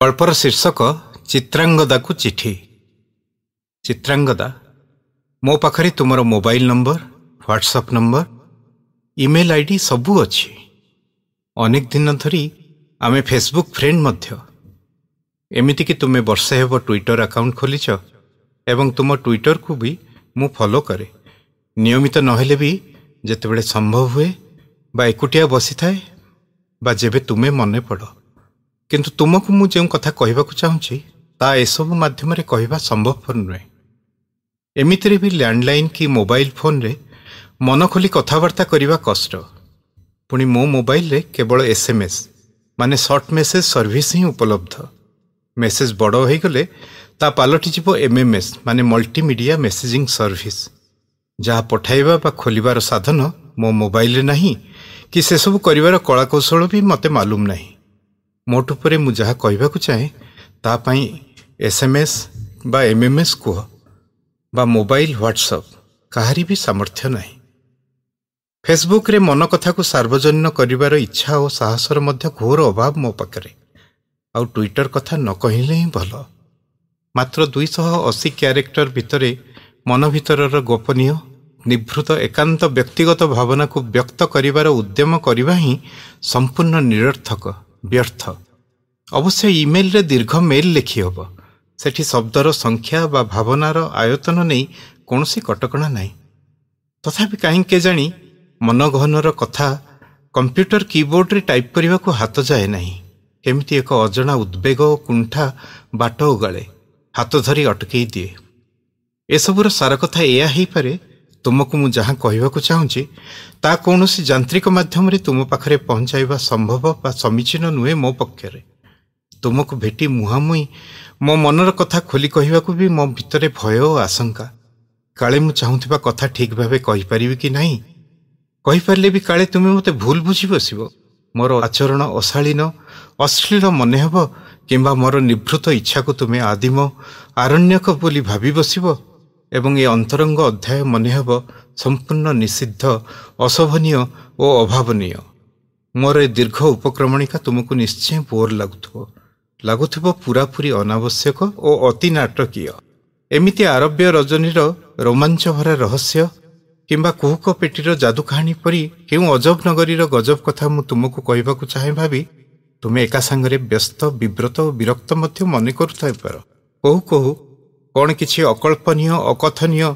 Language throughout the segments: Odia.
ଗଳ୍ପର ଶୀର୍ଷକ ଚିତ୍ରାଙ୍ଗଦାକୁ ଚିଠି। ଚିତ୍ରାଙ୍ଗଦା ମୋ ପାଖରେ ତୁମର mobile number WhatsApp number email I D ସବୁ ଅଛି। ଅନେକ ଦିନ ଧରି ଆମେ ଫେସବୁକ୍ ଫ୍ରେଣ୍ଡ ମଧ୍ୟ। ଏମିତିକି ତୁମେ ବର୍ଷେ ହେବ ଟ୍ୱିଟର ଆକାଉଣ୍ଟ ଖୋଲିଛ ଏବଂ ତୁମ ଟ୍ୱିଟରକୁ ବି ମୁଁ ଫଲୋ କରେ। ନିୟମିତ ନହେଲେ ବି ଯେତେବେଳେ ସମ୍ଭବ ହୁଏ ବା ଏକୁଟିଆ ବସିଥାଏ ବା ଯେବେ ତୁମେ ମନେ ପଡ଼। କିନ୍ତୁ ତୁମକୁ ମୁଁ ଯେଉଁ କଥା କହିବାକୁ ଚାହୁଁଛି ତା ଏସବୁ ମାଧ୍ୟମରେ କହିବା ସମ୍ଭବପର ନୁହେଁ। ଏମିତିରେ ବି ଲ୍ୟାଣ୍ଡଲାଇନ୍ କି ମୋବାଇଲ ଫୋନ୍ରେ ମନ ଖୋଲି କଥାବାର୍ତ୍ତା କରିବା କଷ୍ଟ। ପୁଣି ମୋ ମୋବାଇଲରେ କେବଳ ଏସ୍ ଏମ୍ ଏସ୍ ମାନେ ସର୍ଟ ମେସେଜ ସର୍ଭିସ୍ ହିଁ ଉପଲବ୍ଧ। ମେସେଜ ବଡ଼ ହୋଇଗଲେ ତା ପାଲଟିଯିବ ଏମ୍ ଏମ୍ ଏସ୍ ମାନେ ମଲ୍ଟିମିଡ଼ିଆ ମେସେଜିଂ ସର୍ଭିସ୍। ଯାହା ପଠାଇବା ବା ଖୋଲିବାର ସାଧନ ମୋ ମୋବାଇଲରେ ନାହିଁ କି ସେସବୁ କରିବାର କଳାକୌଶଳ ବି ମୋତେ ମାଲୁମ ନାହିଁ। ମୋଟ ଉପରେ ମୁଁ ଯାହା କହିବାକୁ ଚାହେଁ ତା ପାଇଁ ଏସ୍ ଏମ୍ ଏସ୍ ବା ଏମ୍ ଏମ୍ ଏସ୍ କୁହ ବା ମୋବାଇଲ ହ୍ୱାଟ୍ସଆପ୍ କାହାରି ବି ସାମର୍ଥ୍ୟ ନାହିଁ। ଫେସବୁକ୍ରେ ମନ କଥାକୁ ସାର୍ବଜନୀନ କରିବାର ଇଚ୍ଛା ଓ ସାହସର ମଧ୍ୟ ଘୋର ଅଭାବ ମୋ ପାଖରେ। ଆଉ ଟ୍ୱିଟର କଥା ନ କହିଲେ ହିଁ ଭଲ। ମାତ୍ର ଦୁଇଶହ ଅଶୀ କ୍ୟାରେକ୍ଟର ଭିତରେ ମନ ଭିତରର ଗୋପନୀୟ ନିଭୃତ ଏକାନ୍ତ ବ୍ୟକ୍ତିଗତ ଭାବନାକୁ ବ୍ୟକ୍ତ କରିବାର ଉଦ୍ୟମ କରିବା ହିଁ ସମ୍ପୂର୍ଣ୍ଣ ନିରର୍ଥକ। ବ୍ୟର୍ଥ। ଅବଶ୍ୟ ଇମେଲରେ ଦୀର୍ଘ ମେଲ୍ ଲେଖିହେବ ସେଠି ଶବ୍ଦର ସଂଖ୍ୟା ବା ଭାବନାର ଆୟତନ ନେଇ କୌଣସି କଟକଣା ନାହିଁ। ତଥାପି କାହିଁକି କେଜାଣି ମନଗହନର କଥା କମ୍ପ୍ୟୁଟର କିବୋର୍ଡରେ ଟାଇପ୍ କରିବାକୁ ହାତ ଯାଏ ନାହିଁ। କେମିତି ଏକ ଅଜଣା ଉଦ୍ବେଗ ଓ କୁଣ୍ଠା ବାଟ ଓଗାଳେ ହାତ ଧରି ଅଟକେଇ ଦିଏ। ଏସବୁର ସାର କଥା ଏଇଆ ହେଇପାରେ ତୁମକୁ ମୁଁ ଯାହା କହିବାକୁ ଚାହୁଁଛି ତା କୌଣସି ଯାନ୍ତ୍ରିକ ମାଧ୍ୟମରେ ତୁମ ପାଖରେ ପହଞ୍ଚାଇବା ସମ୍ଭବ ବା ସମୀଚୀନ ନୁହେଁ ମୋ ପକ୍ଷରେ। ତୁମକୁ ଭେଟି ମୁହାଁମୁହିଁ ମୋ ମନର କଥା ଖୋଲି କହିବାକୁ ବି ମୋ ଭିତରେ ଭୟ ଓ ଆଶଙ୍କା। କାଳେ ମୁଁ ଚାହୁଁଥିବା କଥା ଠିକ୍ ଭାବେ କହିପାରିବି କି ନାହିଁ? କହିପାରିଲେ ବି କାଳେ ତୁମେ ମୋତେ ଭୁଲ ବୁଝି ବସିବ ମୋର ଆଚରଣ ଅଶାଳୀନ ଅଶ୍ଳୀଳ ମନେ ହେବ କିମ୍ବା ମୋର ନିଭୃତ ଇଚ୍ଛାକୁ ତୁମେ ଆଦିମ ଆରଣ୍ୟକ ବୋଲି ଭାବି ବସିବ ଏବଂ ଏ ଅନ୍ତରଙ୍ଗ ଅଧ୍ୟାୟ ମନେ ହେବ ସମ୍ପୂର୍ଣ୍ଣ ନିଷିଦ୍ଧ ଅଶୋଭନୀୟ ଓ ଅଭାବନୀୟ। ମୋର ଏ ଦୀର୍ଘ ଉପକ୍ରମଣିକା ତୁମକୁ ନିଶ୍ଚୟ ବୋର ଲାଗୁଥିବ। ଲାଗୁଥିବ ପୁରାପୁରି ଅନାବଶ୍ୟକ ଓ ଅତି ନାଟକୀୟ। ଏମିତି ଆରବ୍ୟ ରଜନୀର ରୋମାଞ୍ଚ ଭରା ରହସ୍ୟ କିମ୍ବା କୁହୁକ ପେଟିର ଯାଦୁ କାହାଣୀ ପରି କେଉଁ ଅଜବ ନଗରୀର ଗଜବ କଥା ମୁଁ ତୁମକୁ କହିବାକୁ ଚାହେଁ ଭାବି ତୁମେ ଏକା ସାଙ୍ଗରେ ବ୍ୟସ୍ତ ବିବ୍ରତ ଓ ବିରକ୍ତ ମଧ୍ୟ ମନେ କରୁଥାଇପାର। କହୁ କହୁ କ'ଣ କିଛି ଅକଳ୍ପନୀୟ ଅକଥନୀୟ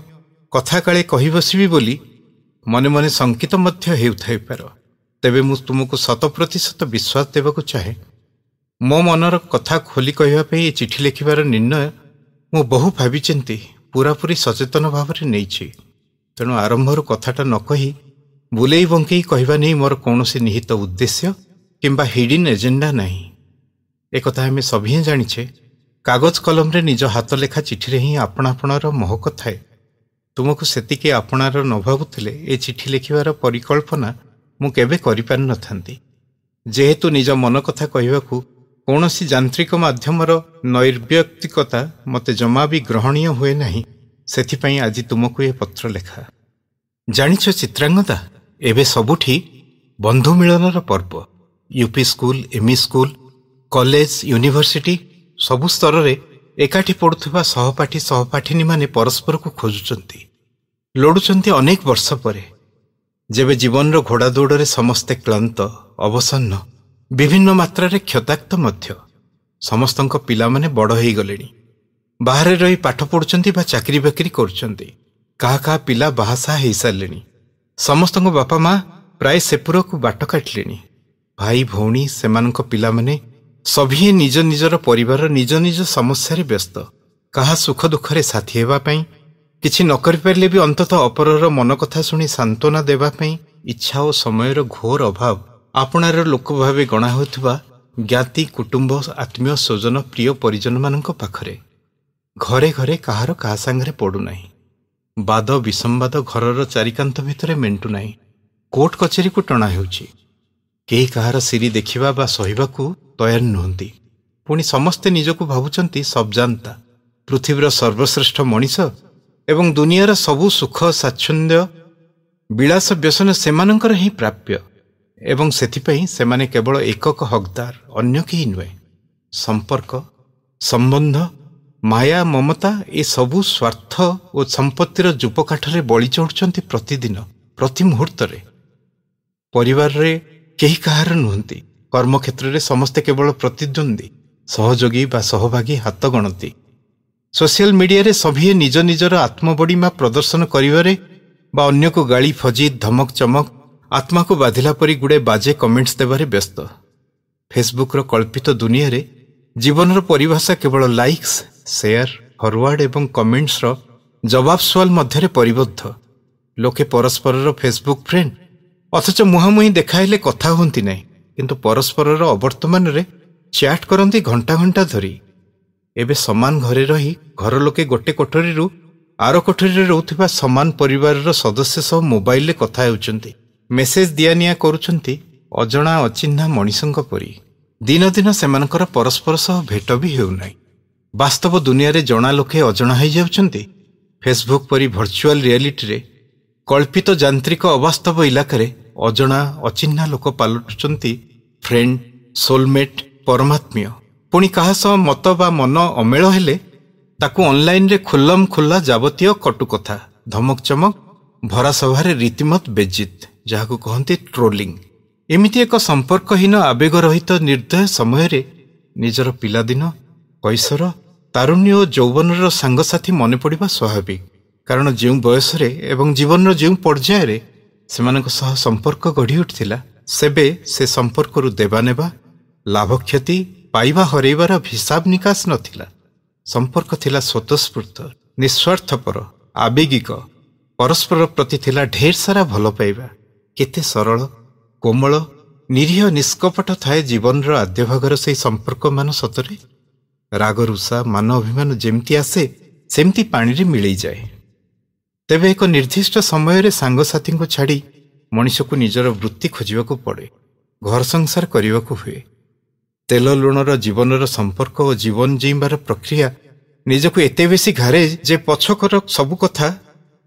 କଥା କାଳେ କହି ବସିବି ବୋଲି ମନେ ମନେ ଶଙ୍କିତ ମଧ୍ୟ ହେଉଥାଇପାର ତେବେ ମୁଁ ତୁମକୁ ଶତ ପ୍ରତିଶତ ବିଶ୍ୱାସ ଦେବାକୁ ଚାହେଁ। ମୋ ମନର କଥା ଖୋଲି କହିବା ପାଇଁ ଏ ଚିଠି ଲେଖିବାର ନିର୍ଣ୍ଣୟ ମୁଁ ବହୁ ଭାବିଚିନ୍ତି ପୁରାପୁରି ସଚେତନ ଭାବରେ ନେଇଛି। ତେଣୁ ଆରମ୍ଭରୁ କଥାଟା ନ କହି ବୁଲେଇ ବଙ୍କେଇ କହିବା ନେଇ ମୋର କୌଣସି ନିହିତ ଉଦ୍ଦେଶ୍ୟ କିମ୍ବା ହିଡିନ୍ ଏଜେଣ୍ଡା ନାହିଁ। ଏକଥା ଆମେ ସଭିଏଁ ଜାଣିଛେ। କାଗଜ କଲମରେ ନିଜ ହାତ ଲେଖା ଚିଠିରେ ହିଁ ଆପଣାପଣର ମହକ ଥାଏ ତୁମକୁ ସେତିକି ଆପଣାର ନ ଭାବୁଥିଲେ ଏ ଚିଠି ଲେଖିବାର ପରିକଳ୍ପନା ମୁଁ କେବେ କରିପାରିନଥାନ୍ତି ଯେହେତୁ ନିଜ ମନ କଥା କହିବାକୁ କୌଣସି ଯାନ୍ତ୍ରିକ ମାଧ୍ୟମର ନୈର୍ବ୍ୟକ୍ତିକତା ମୋତେ ଜମା ବି ଗ୍ରହଣୀୟ ହୁଏ ନାହିଁ ସେଥିପାଇଁ ଆଜି ତୁମକୁ ଏ ପତ୍ର ଲେଖା। ଜାଣିଛ ଚିତ୍ରାଙ୍ଗଦା ଏବେ ସବୁଠି ବନ୍ଧୁ ମିଳନର ପର୍ବ UP school ME school college university ସବୁ ସ୍ତରରେ ଏକାଠି ପଡ଼ୁଥିବା ସହପାଠୀ ସହପାଠିନୀମାନେ ପରସ୍ପରକୁ ଖୋଜୁଛନ୍ତି ଲୋଡ଼ୁଛନ୍ତି ଅନେକ ବର୍ଷ ପରେ। ଯେବେ ଜୀବନର ଘୋଡ଼ା ଦୌଡ଼ରେ ସମସ୍ତେ କ୍ଳାନ୍ତ ଅବସନ୍ନ ବିଭିନ୍ନ ମାତ୍ରାରେ କ୍ଷତାକ୍ତ ମଧ୍ୟ ସମସ୍ତଙ୍କ ପିଲାମାନେ ବଡ଼ ହେଇଗଲେଣି। ବାହାରେ ରହି ପାଠ ପଢ଼ୁଛନ୍ତି ବା ଚାକିରି ବାକିରି କରୁଛନ୍ତି କାହା କାହା ପିଲା ବାହାସାହା ହେଇସାରିଲେଣି। ସମସ୍ତଙ୍କ ବାପା ମା ପ୍ରାୟ ସେପୁରକୁ ବାଟ କାଟିଲେଣି। ଭାଇ ଭଉଣୀ ସେମାନଙ୍କ ପିଲାମାନେ ସଭିଏ ନିଜ ନିଜର ପରିବାର ନିଜ ନିଜ ସମସ୍ୟାରେ ବ୍ୟସ୍ତ। କାହା ସୁଖ ଦୁଃଖରେ ସାଥୀ ହେବା ପାଇଁ କିଛି ନ କରିପାରିଲେ ବି ଅନ୍ତତଃ ଅପରର ମନ କଥା ଶୁଣି ସାନ୍ତ୍ୱନା ଦେବା ପାଇଁ ଇଚ୍ଛା ଓ ସମୟର ଘୋର ଅଭାବ ଆପଣାର ଲୋକ ଭାବେ ଗଣା ହେଉଥିବା ଜ୍ଞାତି କୁଟୁମ୍ବ ଆତ୍ମୀୟ ସ୍ୱଜନ ପ୍ରିୟ ପରିଜନମାନଙ୍କ ପାଖରେ। ଘରେ ଘରେ କାହାର କାହା ସାଙ୍ଗରେ ପଡ଼ୁନାହିଁ ବାଦ ବିସମ୍ବାଦ ଘରର ଚାରିକାନ୍ତ ଭିତରେ ମେଣ୍ଟୁନାହିଁ କୋର୍ଟ କଚେରୀକୁ ଟଣା ହେଉଛି। କେହି କାହାର ସିରି ଦେଖିବା ବା ସହିବାକୁ ତୟାର ନୁହନ୍ତି। ପୁଣି ସମସ୍ତେ ନିଜକୁ ଭାବୁଛନ୍ତି ସବଜାନ୍ତା ପୃଥିବୀର ସର୍ବଶ୍ରେଷ୍ଠ ମଣିଷ ଏବଂ ଦୁନିଆର ସବୁ ସୁଖ ସ୍ୱାଚ୍ଛନ୍ଦ୍ୟ ବିଳାସ ବ୍ୟସନ ସେମାନଙ୍କର ହିଁ ପ୍ରାପ୍ୟ ଏବଂ ସେଥିପାଇଁ ସେମାନେ କେବଳ ଏକକ ହକଦାର ଅନ୍ୟ କେହି ନୁହେଁ। ସମ୍ପର୍କ ସମ୍ବନ୍ଧ ମାୟା ମମତା ଏସବୁ ସ୍ୱାର୍ଥ ଓ ସମ୍ପତ୍ତିର ଯୂପକାଠରେ ବଳି ଚଢ଼ୁଛନ୍ତି ପ୍ରତିଦିନ ପ୍ରତି ମୁହୂର୍ତ୍ତରେ। ପରିବାରରେ କେହି କାହାର ନୁହନ୍ତି। କର୍ମକ୍ଷେତ୍ରରେ ସମସ୍ତେ କେବଳ ପ୍ରତିଦ୍ୱନ୍ଦ୍ୱୀ ସହଯୋଗୀ ବା ସହଭାଗୀ ହାତ ଗଣନ୍ତି। ସୋସିଆଲ ମିଡିଆରେ ସଭିଏ ନିଜ ନିଜର ଆତ୍ମବଡ଼ିମା ପ୍ରଦର୍ଶନ କରିବାରେ ବା ଅନ୍ୟକୁ ଗାଳି ଫଜି ଧମକ ଚମକ ଆତ୍ମାକୁ ବାଧିଲା ପରି ଗୁଡ଼େ ବାଜେ କମେଣ୍ଟସ୍ ଦେବାରେ ବ୍ୟସ୍ତ। ଫେସବୁକ୍ର କଳ୍ପିତ ଦୁନିଆରେ ଜୀବନର ପରିଭାଷା କେବଳ ଲାଇକ୍ସ ସେୟାର ଫରୱାର୍ଡ ଏବଂ କମେଣ୍ଟସର ଜବାବ ସୁଆଲ ମଧ୍ୟରେ ପରିବଦ୍ଧ। ଲୋକେ ପରସ୍ପରର ଫେସବୁକ୍ ଫ୍ରେଣ୍ଡ ଅଥଚ ମୁହାଁମୁହିଁ ଦେଖାହେଲେ କଥା ହୁଅନ୍ତି ନାହିଁ କିନ୍ତୁ ପରସ୍ପରର ଅବର୍ତ୍ତମାନରେ ଚ୍ୟାଟ୍ କରନ୍ତି ଘଣ୍ଟା ଘଣ୍ଟା ଧରି। ଏବେ ସମାନ ଘରେ ରହି ଘର ଲୋକେ ଗୋଟେ କୋଠରୀରୁ ଆର କୋଠରୀରେ ରହୁଥିବା ସମାନ ପରିବାରର ସଦସ୍ୟ ସହ ମୋବାଇଲରେ କଥା ହେଉଛନ୍ତି। ମେସେଜ ଦିଆନିଆ କରୁଛନ୍ତି ଅଜଣା ଅଚିହ୍ନା ମଣିଷଙ୍କ ପରି। ଦିନ ଦିନ ସେମାନଙ୍କର ପରସ୍ପର ସହ ଭେଟ ବି ହେଉନାହିଁ। ବାସ୍ତବ ଦୁନିଆରେ ଜଣା ଲୋକେ ଅଜଣା ହୋଇଯାଉଛନ୍ତି। ଫେସବୁକ୍ ପରି ଭର୍ଚୁଆଲ ରିଆଲିଟିରେ କଳ୍ପିତ ଯାନ୍ତ୍ରିକ ଅବାସ୍ତବ ଇଲାକାରେ ଅଜଣା ଅଚିହ୍ନା ଲୋକ ପାଲଟୁଛନ୍ତି ଫ୍ରେଣ୍ଡ ସୋଲମେଟ୍ ପରମାତ୍ମୀୟ। ପୁଣି କାହା ସହ ମତ ବା ମନ ଅମେଳ ହେଲେ ତାକୁ ଅନଲାଇନରେ ଖୁଲ୍ଲମ ଖୁଲ୍ଲା ଯାବତୀୟ କଟୁ କଥା ଧମକ ଚମକ ଭରା ସଭାରେ ରୀତିମତ ବେଜିତ ଯାହାକୁ କହନ୍ତି ଟ୍ରୋଲିଂ। ଏମିତି ଏକ ସମ୍ପର୍କହୀନ ଆବେଗ ରହିତ ନିର୍ଦ୍ଦୟ ସମୟରେ ନିଜର ପିଲାଦିନ କୈଶୋର ତାରୁଣ୍ୟ ଓ ଯୌବନର ସାଙ୍ଗସାଥୀ ମନେ ପଡ଼ିବା ସ୍ୱାଭାବିକ। କାରଣ ଯେଉଁ ବୟସରେ ଏବଂ ଜୀବନର ଯେଉଁ ପର୍ଯ୍ୟାୟରେ ସେମାନଙ୍କ ସହ ସମ୍ପର୍କ ଗଢ଼ି ଉଠିଥିଲା ସେବେ ସେ ସମ୍ପର୍କରୁ ଦେବା ନେବା ଲାଭ କ୍ଷତି ପାଇବା ହରାଇବାର ହିସାବ ନିକାଶ ନଥିଲା। ସମ୍ପର୍କ ଥିଲା ସ୍ୱତଃସ୍ଫୂର୍ତ୍ତ ନିଃସ୍ୱାର୍ଥପର ଆବେଗିକ। ପରସ୍ପର ପ୍ରତି ଥିଲା ଢେର ସାରା ଭଲ ପାଇବା। କେତେ ସରଳ କୋମଳ ନିରୀହ ନିଷ୍କପଟ ଥାଏ ଜୀବନର ଆଦ୍ୟ ଭାଗର ସେହି ସମ୍ପର୍କମାନ ସତରେ। ରାଗ ରୁଷା ମାନ ଅଭିମାନ ଯେମିତି ଆସେ ସେମିତି ପାଣିରେ ମିଳେଇଯାଏ ତେବେ ଏକ ନିର୍ଦ୍ଦିଷ୍ଟ ସମୟରେ ସାଙ୍ଗସାଥୀଙ୍କୁ ଛାଡ଼ି ମଣିଷକୁ ନିଜର ବୃତ୍ତି ଖୋଜିବାକୁ ପଡ଼େ ଘର ସଂସାର କରିବାକୁ ହୁଏ। ତେଲ ଲୁଣର ଜୀବନର ସମ୍ପର୍କ ଓ ଜୀବନ ଜୀଇଁବାର ପ୍ରକ୍ରିୟା ନିଜକୁ ଏତେ ବେଶୀ ଘାରେ ଯେ ପଛକର ସବୁ କଥା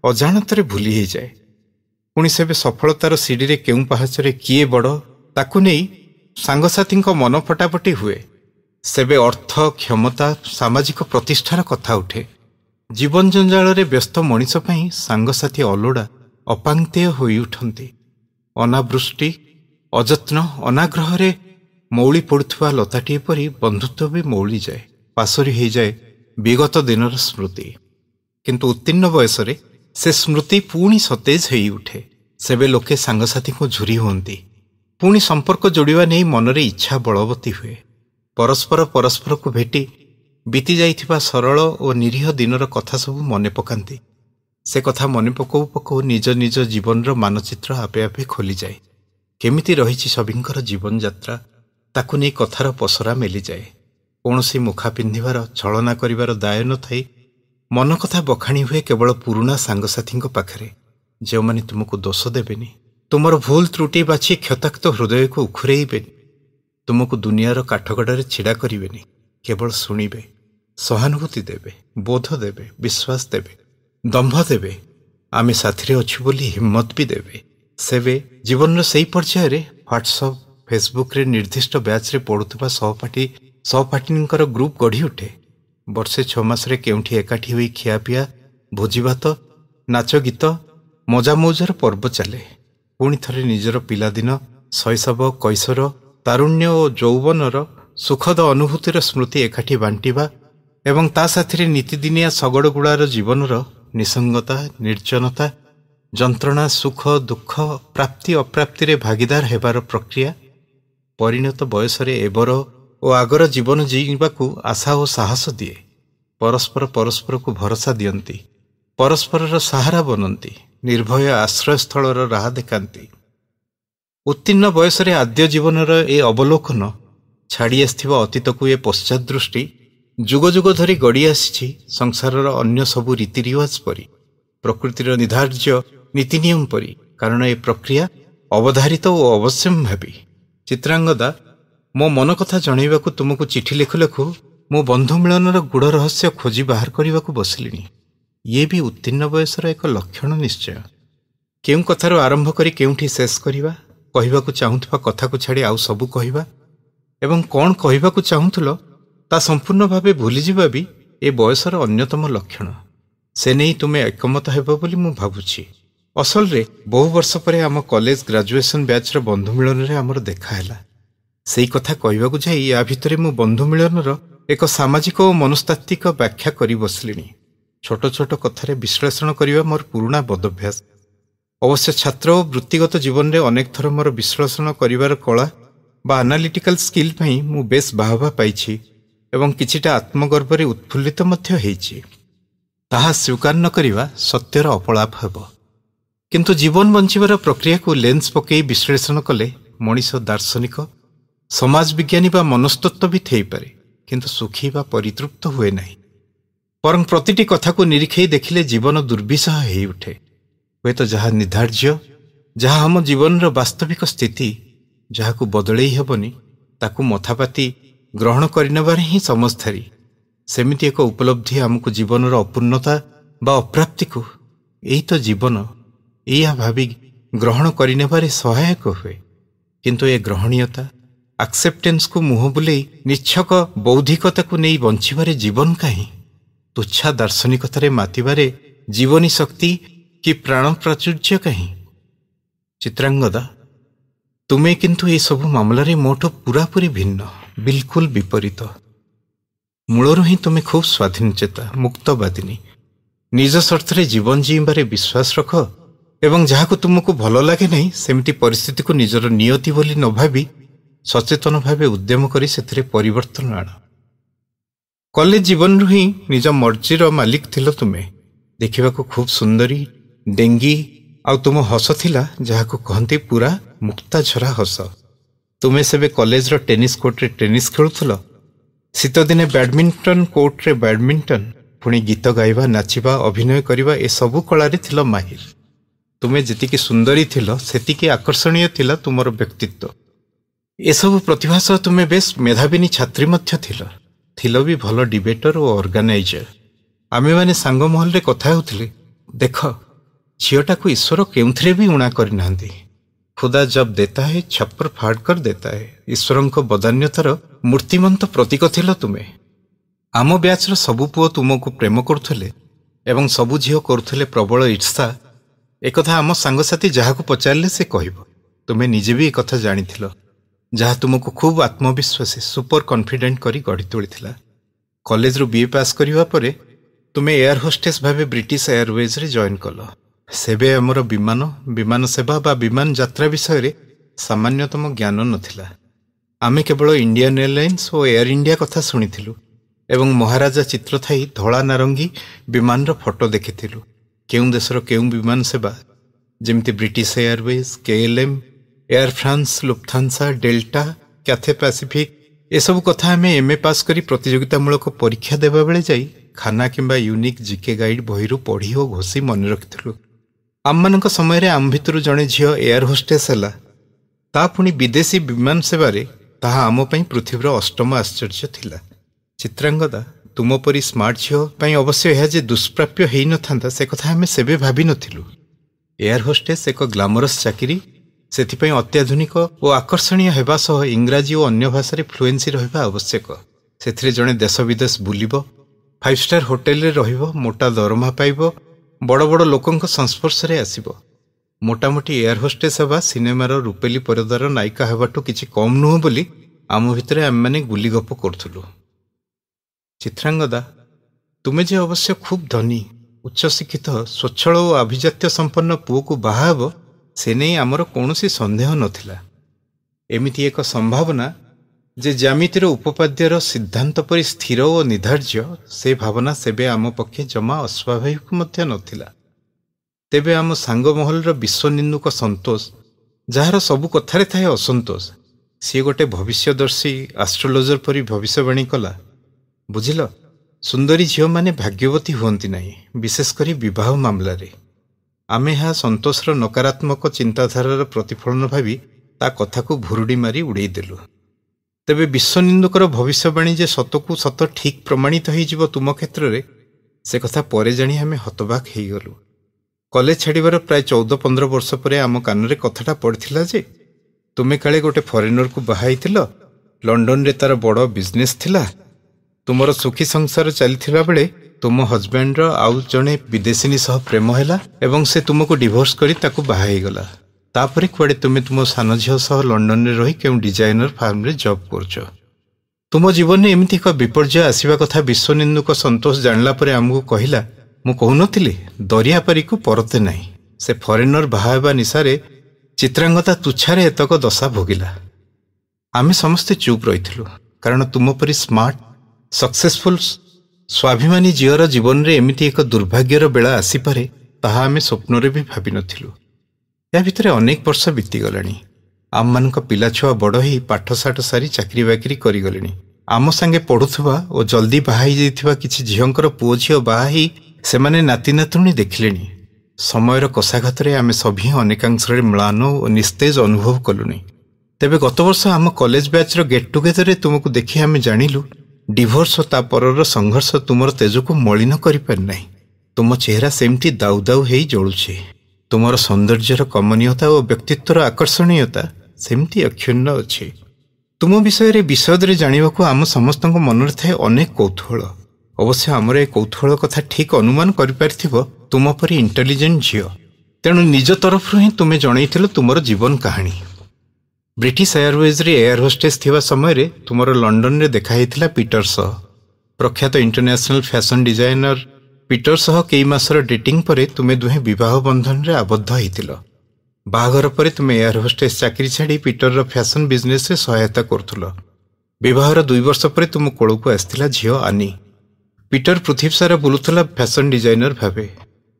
ଅଜାଣତରେ ଭୁଲି ହେଇଯାଏ। ପୁଣି ସେବେ ସଫଳତାର ସିଡ଼ିରେ କେଉଁ ପାହାଚରେ କିଏ ବଡ଼ ତାକୁ ନେଇ ସାଙ୍ଗସାଥୀଙ୍କ ମନ ଫଟାଫଟି ହୁଏ। ସେବେ ଅର୍ଥ କ୍ଷମତା ସାମାଜିକ ପ୍ରତିଷ୍ଠାର କଥା ଉଠେ। ଜୀବନ ଜଞ୍ଜାଳରେ ବ୍ୟସ୍ତ ମଣିଷ ପାଇଁ ସାଙ୍ଗସାଥୀ ଅଲୋଡ଼ା ଅପାଙ୍କ୍ତେୟ ହୋଇ ଉଠନ୍ତି। ଅନାବୃଷ୍ଟି ଅଯତ୍ନ ଅନାଗ୍ରହରେ ମଉଳି ପଡ଼ୁଥିବା ଲତାଟିଏ ପରି ବନ୍ଧୁତ୍ୱ ବି ମଉଳିଯାଏ ପାଶୋରି ହୋଇଯାଏ ବିଗତ ଦିନର ସ୍ମୃତି। କିନ୍ତୁ ଉତ୍ତୀର୍ଣ୍ଣ ବୟସରେ ସେ ସ୍ମୃତି ପୁଣି ସତେଜ ହେଇ ଉଠେ। ସେବେ ଲୋକେ ସାଙ୍ଗସାଥୀଙ୍କୁ ଝୁରି ହୁଅନ୍ତି। ପୁଣି ସମ୍ପର୍କ ଯୋଡ଼ିବା ନେଇ ମନରେ ଇଚ୍ଛା ବଳବତୀ ହୁଏ। ପରସ୍ପର ପରସ୍ପରକୁ ଭେଟି ବିତି ଯାଇଥିବା ସରଳ ଓ ନିରୀହ ଦିନର କଥା ସବୁ ମନେ ପକାନ୍ତି। ସେ କଥା ମନେ ପକାଉ ପକାଉ ନିଜ ନିଜ ଜୀବନର ମାନଚିତ୍ର ଆପେ ଆପେ ଖୋଲିଯାଏ। କେମିତି ରହିଛି ସଭିଙ୍କର ଜୀବନଯାତ୍ରା ତାକୁ ନେଇ କଥାର ପସରା ମେଲିଯାଏ। କୌଣସି ମୁଖା ପିନ୍ଧିବାର ଛଳନା କରିବାର ଦାୟ ନଥାଇ ମନ କଥା ବଖାଣି ହୁଏ କେବଳ ପୁରୁଣା ସାଙ୍ଗସାଥୀଙ୍କ ପାଖରେ। ଯେଉଁମାନେ ତୁମକୁ ଦୋଷ ଦେବେନି ତୁମର ଭୁଲ ତ୍ରୁଟି ବାଛି କ୍ଷତାକ୍ତ ହୃଦୟକୁ ଉଖୁରେଇବେନି ତୁମକୁ ଦୁନିଆର କାଠଗଡ଼ାରେ ଛିଡ଼ା କରିବେନି କେବଳ ଶୁଣିବେ। ସହାନୁଭୂତି ଦେବେ ବୋଧ ଦେବେ ବିଶ୍ୱାସ ଦେବେ ଦମ୍ଭ ଦେବେ ଆମେ ସାଥିରେ ଅଛୁ ବୋଲି ହିମ୍ମତ ବି ଦେବେ ସେବେ ଜୀବନର ସେହି ପର୍ଯ୍ୟାୟରେ ହ୍ୱାଟ୍ସଅପ୍ ଫେସବୁକ୍ରେ ନିର୍ଦ୍ଦିଷ୍ଟ ବ୍ୟାଚ୍ରେ ପଢ଼ୁଥିବା ସହପାଠୀ ସହପାଠିନୀଙ୍କର ଗ୍ରୁପ୍ ଗଢ଼ି ଉଠେ ବର୍ଷେ ଛଅ ମାସରେ କେଉଁଠି ଏକାଠି ହୋଇ ଖିଆପିଆ ଭୋଜିଭାତ ନାଚ ଗୀତ ମଜାମୌଜର ପର୍ବ ଚାଲେ। ପୁଣି ଥରେ ନିଜର ପିଲାଦିନ ଶୈଶବ କୈଶୋର ତାରୁଣ୍ୟ ଓ ଯୌବନର ସୁଖଦ ଅନୁଭୂତିର ସ୍ମୃତି ଏକାଠି ବାଣ୍ଟିବା ଏବଂ ତା ସାଥିରେ ନୀତିଦିନିଆ ଶଗଡ଼ଗୁଡ଼ାର ଜୀବନର ନିସଙ୍ଗତା ନିର୍ଜନତା ଯନ୍ତ୍ରଣା ସୁଖ ଦୁଃଖ ପ୍ରାପ୍ତି ଅପ୍ରାପ୍ତିରେ ଭାଗିଦାର ହେବାର ପ୍ରକ୍ରିୟା ପରିଣତ ବୟସରେ ଏବର ଓ ଆଗର ଜୀବନ ଜୀଇବାକୁ ଆଶା ଓ ସାହସ ଦିଏ। ପରସ୍ପର ପରସ୍ପରକୁ ଭରସା ଦିଅନ୍ତି। ପରସ୍ପରର ସାହାରା ବନନ୍ତି। ନିର୍ଭୟ ଆଶ୍ରୟସ୍ଥଳର ରାହା ଦେଖାନ୍ତି। ଉତ୍ତୀର୍ଣ୍ଣ ବୟସରେ ଆଦ୍ୟ ଜୀବନର ଏ ଅବଲୋକନ ଛାଡ଼ି ଆସିଥିବା ଅତୀତକୁ ଏ ପଶ୍ଚାତ ଦୃଷ୍ଟି ଯୁଗ ଯୁଗ ଧରି ଗଡ଼ି ଆସିଛି ସଂସାରର ଅନ୍ୟ ସବୁ ରୀତିରିୱାଜ ପରି ପ୍ରକୃତିର ନିର୍ଦ୍ଧାର୍ଯ୍ୟ ନୀତି ନିୟମ ପରି କାରଣ ଏ ପ୍ରକ୍ରିୟା ଅବଧାରିତ ଓ ଅବଶ୍ୟମ୍ଭାବୀ ଚିତ୍ରାଙ୍ଗଦା ମୋ ମନ କଥା ଜଣାଇବାକୁ ତୁମକୁ ଚିଠି ଲେଖୁ ଲେଖୁ ମୁଁ ବନ୍ଧୁ ମିଳନର ଗୁଢ଼ ରହସ୍ୟ ଖୋଜି ବାହାର କରିବାକୁ ବସିଲିଣି। ଇଏ ବି ଉତ୍ତୀର୍ଣ୍ଣ ବୟସର ଏକ ଲକ୍ଷଣ ନିଶ୍ଚୟ। କେଉଁ କଥାରୁ ଆରମ୍ଭ କରି କେଉଁଠି ଶେଷ କରିବା କହିବାକୁ ଚାହୁଁଥିବା କଥାକୁ ଛାଡ଼ି ଆଉ ସବୁ କହିବା ଏବଂ କ'ଣ କହିବାକୁ ଚାହୁଁଥିଲ ତା ସମ୍ପୂର୍ଣ୍ଣ ଭାବେ ଭୁଲିଯିବା ବି ଏ ବୟସର ଅନ୍ୟତମ ଲକ୍ଷଣ। ସେ ନେଇ ତୁମେ ଏକମତ ହେବ ବୋଲି ମୁଁ ଭାବୁଛି। ଅସଲରେ ବହୁ ବର୍ଷ ପରେ ଆମ କଲେଜ ଗ୍ରାଜୁଏସନ ବ୍ୟାଚ୍ର ବନ୍ଧୁ ମିଳନରେ ଆମର ଦେଖା ହେଲା। ସେଇ କଥା କହିବାକୁ ଯାଇ ୟା ଭିତରେ ମୁଁ ବନ୍ଧୁ ମିଳନର ଏକ ସାମାଜିକ ଓ ମନସ୍ତାତ୍ତ୍ୱିକ ବ୍ୟାଖ୍ୟା କରି ବସିଲିଣି। ଛୋଟ ଛୋଟ କଥାରେ ବିଶ୍ଳେଷଣ କରିବା ମୋର ପୁରୁଣା ବଦଭ୍ୟାସ। ଅବଶ୍ୟ ଛାତ୍ର ଓ ବୃତ୍ତିଗତ ଜୀବନରେ ଅନେକ ଥର ମୋର ବିଶ୍ଳେଷଣ କରିବାର କଳା ବା ଆନାଲିଟିକାଲ ସ୍କିଲ୍ ପାଇଁ ମୁଁ ବେଶ ବାହବା ପାଇଛି। ଏବଂ କିଛିଟା ଆତ୍ମଗର୍ବରେ ଉତ୍ଫୁଲ୍ଲିତ ମଧ୍ୟ ହେଇଛି। ତାହା ସ୍ୱୀକାର ନ କରିବା ସତ୍ୟର ଅପଳାପ ହେବ। କିନ୍ତୁ ଜୀବନ ବଞ୍ଚିବାର ପ୍ରକ୍ରିୟାକୁ ଲେନ୍ସ ପକାଇ ବିଶ୍ଳେଷଣ କଲେ ମଣିଷ ଦାର୍ଶନିକ ସମାଜ ବିଜ୍ଞାନୀ ବା ମନସ୍ତତ୍ଵ ବି ଥାଇପାରେ କିନ୍ତୁ ସୁଖୀ ବା ପରିତୃପ୍ତ ହୁଏ ନାହିଁ। ବରଂ ପ୍ରତିଟି କଥାକୁ ନିରୀକ୍ଷେଇ ଦେଖିଲେ ଜୀବନ ଦୁର୍ବିସହ ହେଇଉଠେ। ହୁଏତ ଯାହା ନିର୍ଦ୍ଧାର୍ଯ୍ୟ ଯାହା ଆମ ଜୀବନର ବାସ୍ତବିକ ସ୍ଥିତି ଯାହାକୁ ବଦଳେଇ ହେବନି ତାକୁ ମଥାପାତି ଗ୍ରହଣ କରିନେବାରେ ହିଁ ସମସ୍ତାରୀ। ସେମିତି ଏକ ଉପଲବ୍ଧି ଆମକୁ ଜୀବନର ଅପୂର୍ଣ୍ଣତା ବା ଅପ୍ରାପ୍ତିକୁ ଏଇ ତ ଜୀବନ ଏଇଆ ଭାବି ଗ୍ରହଣ କରିନେବାରେ ସହାୟକ ହୁଏ। କିନ୍ତୁ ଏ ଗ୍ରହଣୀୟତା ଆକ୍ସେପ୍ଟେନ୍ସକୁ ମୁହଁ ବୁଲେଇ ନିଚ୍ଛକ ବୌଦ୍ଧିକତାକୁ ନେଇ ବଞ୍ଚିବାରେ ଜୀବନ କାହିଁ? ତୁଚ୍ଛା ଦାର୍ଶନିକତାରେ ମାତିବାରେ ଜୀବନୀ ଶକ୍ତି କି ପ୍ରାଣ ପ୍ରାଚୁର୍ଯ୍ୟ କାହିଁ? ଚିତ୍ରାଙ୍ଗଦା ତୁମେ କିନ୍ତୁ ଏସବୁ ମାମଲାରେ ମୋଠୁ ପୁରାପୁରି ଭିନ୍ନ। ବିଲକୁଲ ବିପରୀତ ମୂଳରୁ ହିଁ ତୁମେ ଖୁବ୍ ସ୍ୱାଧୀନଚେତା ମୁକ୍ତବାଦିନୀ ନିଜ ସ୍ୱାର୍ଥରେ ଜୀବନ ଜୀଇଁବାରେ ବିଶ୍ୱାସ ରଖ ଏବଂ ଯାହାକୁ ତୁମକୁ ଭଲ ଲାଗେ ନାହିଁ ସେମିତି ପରିସ୍ଥିତିକୁ ନିଜର ନିୟତି ବୋଲି ନ ଭାବି ସଚେତନ ଭାବେ ଉଦ୍ୟମ କରି ସେଥିରେ ପରିବର୍ତ୍ତନ ଆଣ କଲେଜ ଜୀବନରୁ ହିଁ ନିଜ ମର୍ଜିର ମାଲିକ ଥିଲ ତୁମେ ଦେଖିବାକୁ ଖୁବ୍ ସୁନ୍ଦରୀ ଡେଙ୍ଗି ଆଉ ତୁମ ହସ ଥିଲା ଯାହାକୁ କହନ୍ତି ପୁରା ମୁକ୍ତାଝରା ହସ ତୁମେ ସେବେ କଲେଜର ଟେନିସ୍ କୋର୍ଟରେ ଟେନିସ୍ ଖେଳୁଥିଲ? ଶୀତଦିନେ ବ୍ୟାଡମିଣ୍ଟନ କୋର୍ଟରେ ବ୍ୟାଡମିଣ୍ଟନ ପୁଣି ଗୀତ ଗାଇବା ନାଚିବା ଅଭିନୟ କରିବା ଏସବୁ କଳାରେ ଥିଲ ମାହିର। ତୁମେ ଯେତିକି ସୁନ୍ଦରୀ ଥିଲ ସେତିକି ଆକର୍ଷଣୀୟ ଥିଲା ତୁମର ବ୍ୟକ୍ତିତ୍ୱ। ଏସବୁ ପ୍ରତିଭା ସହ ତୁମେ ବେଶ ମେଧାବିନୀ ଛାତ୍ରୀ ମଧ୍ୟ ଥିଲ। ଥିଲ ବି ଭଲ ଡିବେଟର ଓ ଅର୍ଗାନାଇଜର। ଆମେମାନେ ସାଙ୍ଗ ମହଲରେ କଥା ହେଉଥିଲେ ଦେଖ ଝିଅଟାକୁ ଈଶ୍ୱର କେଉଁଥିରେ ବି ଉଣା କରିନାହାନ୍ତି। ଖୁଦା ଜବ ଦେତା ହେ ଛପର ଫାଡ଼ କର ଦେତା ହେ ଈଶ୍ୱରଙ୍କ ବଦାନ୍ୟତାର ମୂର୍ତ୍ତିମନ୍ତ ପ୍ରତୀକ ଥିଲ ତୁମେ ଆମ ବ୍ୟାଚ୍ର ସବୁ ପୁଅ ତୁମକୁ ପ୍ରେମ କରୁଥିଲେ ଏବଂ ସବୁ ଝିଅ କରୁଥିଲେ ପ୍ରବଳ ଇର୍ଷା ଏକଥା ଆମ ସାଙ୍ଗସାଥି ଯାହାକୁ ପଚାରିଲେ ସେ କହିବ ତୁମେ ନିଜେ ବି ଏକଥା ଜାଣିଥିଲ ଯାହା ତୁମକୁ ଖୁବ୍ ଆତ୍ମବିଶ୍ୱାସୀ ସୁପର କନଫିଡେଣ୍ଟ କରି ଗଢ଼ି ତୋଳିଥିଲା କଲେଜରୁ ବିଏ ପାସ୍ କରିବା ପରେ ତୁମେ ଏୟାର ହୋଷ୍ଟେସ୍ ଭାବେ ବ୍ରିଟିଶ ଏୟାରୱେଜ୍ରେ ଜଏନ୍ କଲ ସେବେ ଆମର ବିମାନ ବିମାନ ସେବା ବା ବିମାନ ଯାତ୍ରା ବିଷୟରେ ସାମାନ୍ୟତମ ଜ୍ଞାନ ନଥିଲା। ଆମେ କେବଳ ଇଣ୍ଡିଆନ୍ ଏୟାରଲାଇନ୍ସ ଓ ଏୟାର ଇଣ୍ଡିଆ କଥା ଶୁଣିଥିଲୁ ଏବଂ ମହାରାଜା ଚିତ୍ର ଥାଇ ଧଳା ନାରଙ୍ଗୀ ବିମାନର ଫଟୋ ଦେଖିଥିଲୁ। କେଉଁ ଦେଶର କେଉଁ ବିମାନ ସେବା ଯେମିତି British Airways KLM Air France Lufthansa Delta Cathay Pacific ଏସବୁ କଥା ଆମେ ଏମ୍ ଏ ପାସ୍ କରି ପ୍ରତିଯୋଗିତାମୂଳକ ପରୀକ୍ଷା ଦେବାବେଳେ ଯାଇ ଖାନା କିମ୍ବା ୟୁନିକ୍ ଜିକେ ଗାଇଡ୍ ବହିରୁ ପଢ଼ି ଓ ଘୋଷି ମନେ ରଖିଥିଲୁ। ଆମମାନଙ୍କ ସମୟରେ ଆମ ଭିତରୁ ଜଣେ ଝିଅ ଏୟାର ହୋଷ୍ଟେସ୍ ହେଲା। ତା ପୁଣି ବିଦେଶୀ ବିମାନ ସେବାରେ ତାହା ଆମ ପାଇଁ ପୃଥିବୀର ଅଷ୍ଟମ ଆଶ୍ଚର୍ଯ୍ୟ ଥିଲା। ଚିତ୍ରାଙ୍ଗଦା ତୁମ ପରି ସ୍ମାର୍ଟ ଝିଅ ପାଇଁ ଅବଶ୍ୟ ଏହା ଯେ ଦୁଷ୍ପ୍ରାପ୍ୟ ହେଇନଥାନ୍ତା ସେ କଥା ଆମେ ସେବେ ଭାବିନଥିଲୁ। ଏୟାର ହୋଷ୍ଟେସ୍ ଏକ ଗ୍ଲାମରସ୍ ଚାକିରି ସେଥିପାଇଁ ଅତ୍ୟାଧୁନିକ ଓ ଆକର୍ଷଣୀୟ ହେବା ସହ ଇଂରାଜୀ ଓ ଅନ୍ୟ ଭାଷାରେ ଫ୍ଲୁଏନ୍ସି ରହିବା ଆବଶ୍ୟକ। ସେଥିରେ ଜଣେ ଦେଶ ବିଦେଶ ବୁଲିବ ଫାଇଭ୍ ଷ୍ଟାର ହୋଟେଲରେ ରହିବ ମୋଟା ଦରମା ପାଇବ ବଡ଼ ବଡ଼ ଲୋକଙ୍କ ସଂସ୍ପର୍ଶରେ ଆସିବ। ମୋଟାମୋଟି ଏୟାର ହୋଷ୍ଟେସ୍ ହେବା ସିନେମାର ରୂପେଲି ପରଦାର ନାୟିକା ହେବାଠୁ କିଛି କମ୍ ନୁହଁ ବୋଲି ଆମ ଭିତରେ ଆମେମାନେ ଗୁଲିଗପ କରୁଥିଲୁ। ଚିତ୍ରାଙ୍ଗଦା ତୁମେ ଯେ ଅବଶ୍ୟ ଖୁବ୍ ଧନୀ ଉଚ୍ଚଶିକ୍ଷିତ ସ୍ୱଚ୍ଛଳ ଓ ଆଭିଜାତ୍ୟ ସମ୍ପନ୍ନ ପୁଅକୁ ବାହା ହେବ ସେ ନେଇ ଆମର କୌଣସି ସନ୍ଦେହ ନଥିଲା। ଏମିତି ଏକ ସମ୍ଭାବନା ଯେ ଜ୍ୟାମିତିର ଉପପାଦ୍ୟର ସିଦ୍ଧାନ୍ତ ପରି ସ୍ଥିର ଓ ନିର୍ଦ୍ଧାର୍ଯ୍ୟ ସେ ଭାବନା ସେବେ ଆମ ପକ୍ଷେ ଜମା ଅସ୍ୱାଭାବିକ ମଧ୍ୟ ନଥିଲା। ତେବେ ଆମ ସାଙ୍ଗ ମହଲର ବିଶ୍ୱନିନ୍ଦୁକ ସନ୍ତୋଷ ଯାହାର ସବୁ କଥାରେ ଥାଏ ଅସନ୍ତୋଷ ସିଏ ଗୋଟେ ଭବିଷ୍ୟଦର୍ଶୀ ଆଷ୍ଟ୍ରୋଲୋଜର ପରି ଭବିଷ୍ୟବାଣୀ କଲା ବୁଝିଲ ସୁନ୍ଦରୀ ଝିଅମାନେ ଭାଗ୍ୟବତୀ ହୁଅନ୍ତି ନାହିଁ ବିଶେଷ କରି ବିବାହ ମାମଲାରେ। ଆମେ ଏହା ସନ୍ତୋଷର ନକାରାତ୍ମକ ଚିନ୍ତାଧାରାର ପ୍ରତିଫଳନ ଭାବି ତା କଥାକୁ ଭୁରୁଡ଼ି ମାରି ଉଡ଼େଇଦେଲୁ ତେବେ ବିଶ୍ୱନିନ୍ଦୁକର ଭବିଷ୍ୟବାଣୀ ଯେ ସତକୁ ସତ ଠିକ୍ ପ୍ରମାଣିତ ହୋଇଯିବ ତୁମ କ୍ଷେତ୍ରରେ ସେ କଥା ପରେ ଜାଣି ଆମେ ହତବାକ ହେଇଗଲୁ। କଲେଜ ଛାଡ଼ିବାର ପ୍ରାୟ ଚଉଦ ପନ୍ଦର ବର୍ଷ ପରେ ଆମ କାନରେ କଥାଟା ପଡ଼ିଥିଲା ଯେ ତୁମେ କାଳେ ଗୋଟେ ଫରେନରକୁ ବାହା ହେଇଥିଲ ଲଣ୍ଡନରେ ତାର ବଡ଼ ବିଜନେସ୍ ଥିଲା ତୁମର ସୁଖୀ ସଂସାର ଚାଲିଥିବା ବେଳେ ତୁମ ହଜବ୍ୟାଣ୍ଡର ଆଉ ଜଣେ ବିଦେଶିନୀ ସହ ପ୍ରେମ ହେଲା ଏବଂ ସେ ତୁମକୁ ଡିଭୋର୍ସ କରି ତାକୁ ବାହା ହେଇଗଲା। ତାପରେ କୁଆଡ଼େ ତୁମେ ତୁମ ସାନ ଝିଅ ସହ ଲଣ୍ଡନରେ ରହି କେଉଁ ଡିଜାଇନର ଫାର୍ମରେ ଜବ୍ କରୁଛ? ତୁମ ଜୀବନରେ ଏମିତି ଏକ ବିପର୍ଯ୍ୟୟ ଆସିବା କଥା ବିଶ୍ୱନିନ୍ଦୁକ ସନ୍ତୋଷ ଜାଣିଲା ପରେ ଆମକୁ କହିଲା ମୁଁ କହୁନଥିଲି ଦରିଆ ପାରିକୁ ପରତେ ନାହିଁ। ସେ ଫରେନର ବାହା ହେବା ନିଶାରେ ଚିତ୍ରାଙ୍ଗତା ତୁଚ୍ଛାରେ ଏତକ ଦଶା ଭୋଗିଲା। ଆମେ ସମସ୍ତେ ଚୁପ୍ ରହିଥିଲୁ କାରଣ ତୁମ ପରି ସ୍ମାର୍ଟ ସକ୍ସେସଫୁଲ ସ୍ୱାଭିମାନୀ ଝିଅର ଜୀବନରେ ଏମିତି ଏକ ଦୁର୍ଭାଗ୍ୟର ବେଳା ଆସିପାରେ ତାହା ଆମେ ସ୍ୱପ୍ନରେ ବି ଭାବିନଥିଲୁ। ଏହା ଭିତରେ ଅନେକ ବର୍ଷ ବିତିଗଲାଣି। ଆମମାନଙ୍କ ପିଲାଛୁଆ ବଡ଼ ହେଇ ପାଠଶାଠ ସାରି ଚାକିରି ବାକିରି କରିଗଲେଣି। ଆମ ସାଙ୍ଗେ ପଢ଼ୁଥିବା ଓ ଜଲ୍ଦି ବାହା ହେଇଯାଇଥିବା କିଛି ଝିଅଙ୍କର ପୁଅ ଝିଅ ବାହା ହେଇ ସେମାନେ ନାତି ନାତୁଣୀ ଦେଖିଲେଣି। ସମୟର କଷାଘାତରେ ଆମେ ସଭିଏଁ ଅନେକାଂଶରେ ମ୍ଳାନ ଓ ନିସ୍ତେଜ ଅନୁଭବ କଲୁଣି। ତେବେ ଗତବର୍ଷ ଆମ କଲେଜ ବ୍ୟାଚ୍ର ଗେଟ୍ ଟୁଗେଦରରେ ତୁମକୁ ଦେଖି ଆମେ ଜାଣିଲୁ ଡିଭୋର୍ସ ଓ ତା ପରର ସଂଘର୍ଷ ତୁମର ତେଜକୁ ମଳିନ କରିପାରିନାହିଁ ତୁମ ଚେହେରା ସେମିତି ଦାଉ ଦାଉ ହେଇ ଜଳୁଛି। ତୁମର ସୌନ୍ଦର୍ଯ୍ୟର କମନୀୟତା ଓ ବ୍ୟକ୍ତିତ୍ୱର ଆକର୍ଷଣୀୟତା ସେମିତି ଅକ୍ଷୁଣ୍ଣ ଅଛି। ତୁମ ବିଷୟରେ ବିଶଦରେ ଜାଣିବାକୁ ଆମ ସମସ୍ତଙ୍କ ମନରେ ଥାଏ ଅନେକ କୌତୁହଳ। ଅବଶ୍ୟ ଆମର ଏ କୌତୁହଳ କଥା ଠିକ୍ ଅନୁମାନ କରିପାରିଥିବ ତୁମ ପରି ଇଣ୍ଟେଲିଜେଣ୍ଟ ଝିଅ। ତେଣୁ ନିଜ ତରଫରୁ ହିଁ ତୁମେ ଜଣେଇଥିଲ ତୁମର ଜୀବନ କାହାଣୀ। ବ୍ରିଟିଶ ଏୟାରୱେଜ୍ରେ ଏୟାର ହୋଷ୍ଟେସ୍ ଥିବା ସମୟରେ ତୁମର ଲଣ୍ଡନରେ ଦେଖା ହେଇଥିଲା ପିଟର ସହ ପ୍ରଖ୍ୟାତ ଇଣ୍ଟରନ୍ୟାସନାଲ ଫ୍ୟାସନ ଡିଜାଇନର ପିଟର ସହ କେଇ ମାସର ଡେଟିଂ ପରେ ତୁମେ ଦୁହେଁ ବିବାହ ବନ୍ଧନରେ ଆବଦ୍ଧ ହେଇଥିଲ ବାହାଘର ପରେ ତୁମେ ଏୟାର ହୋଷ୍ଟେସ୍ ଚାକିରି ଛାଡ଼ି ପିଟରର ଫ୍ୟାସନ ବିଜନେସରେ ସହାୟତା କରୁଥିଲ ବିବାହର ଦୁଇ ବର୍ଷ ପରେ ତୁମ କୋଳକୁ ଆସିଥିଲା ଝିଅ ଆନି ପିଟର ପୃଥିବୀ ସାରା ବୁଲୁଥିଲା ଫ୍ୟାସନ ଡିଜାଇନର ଭାବେ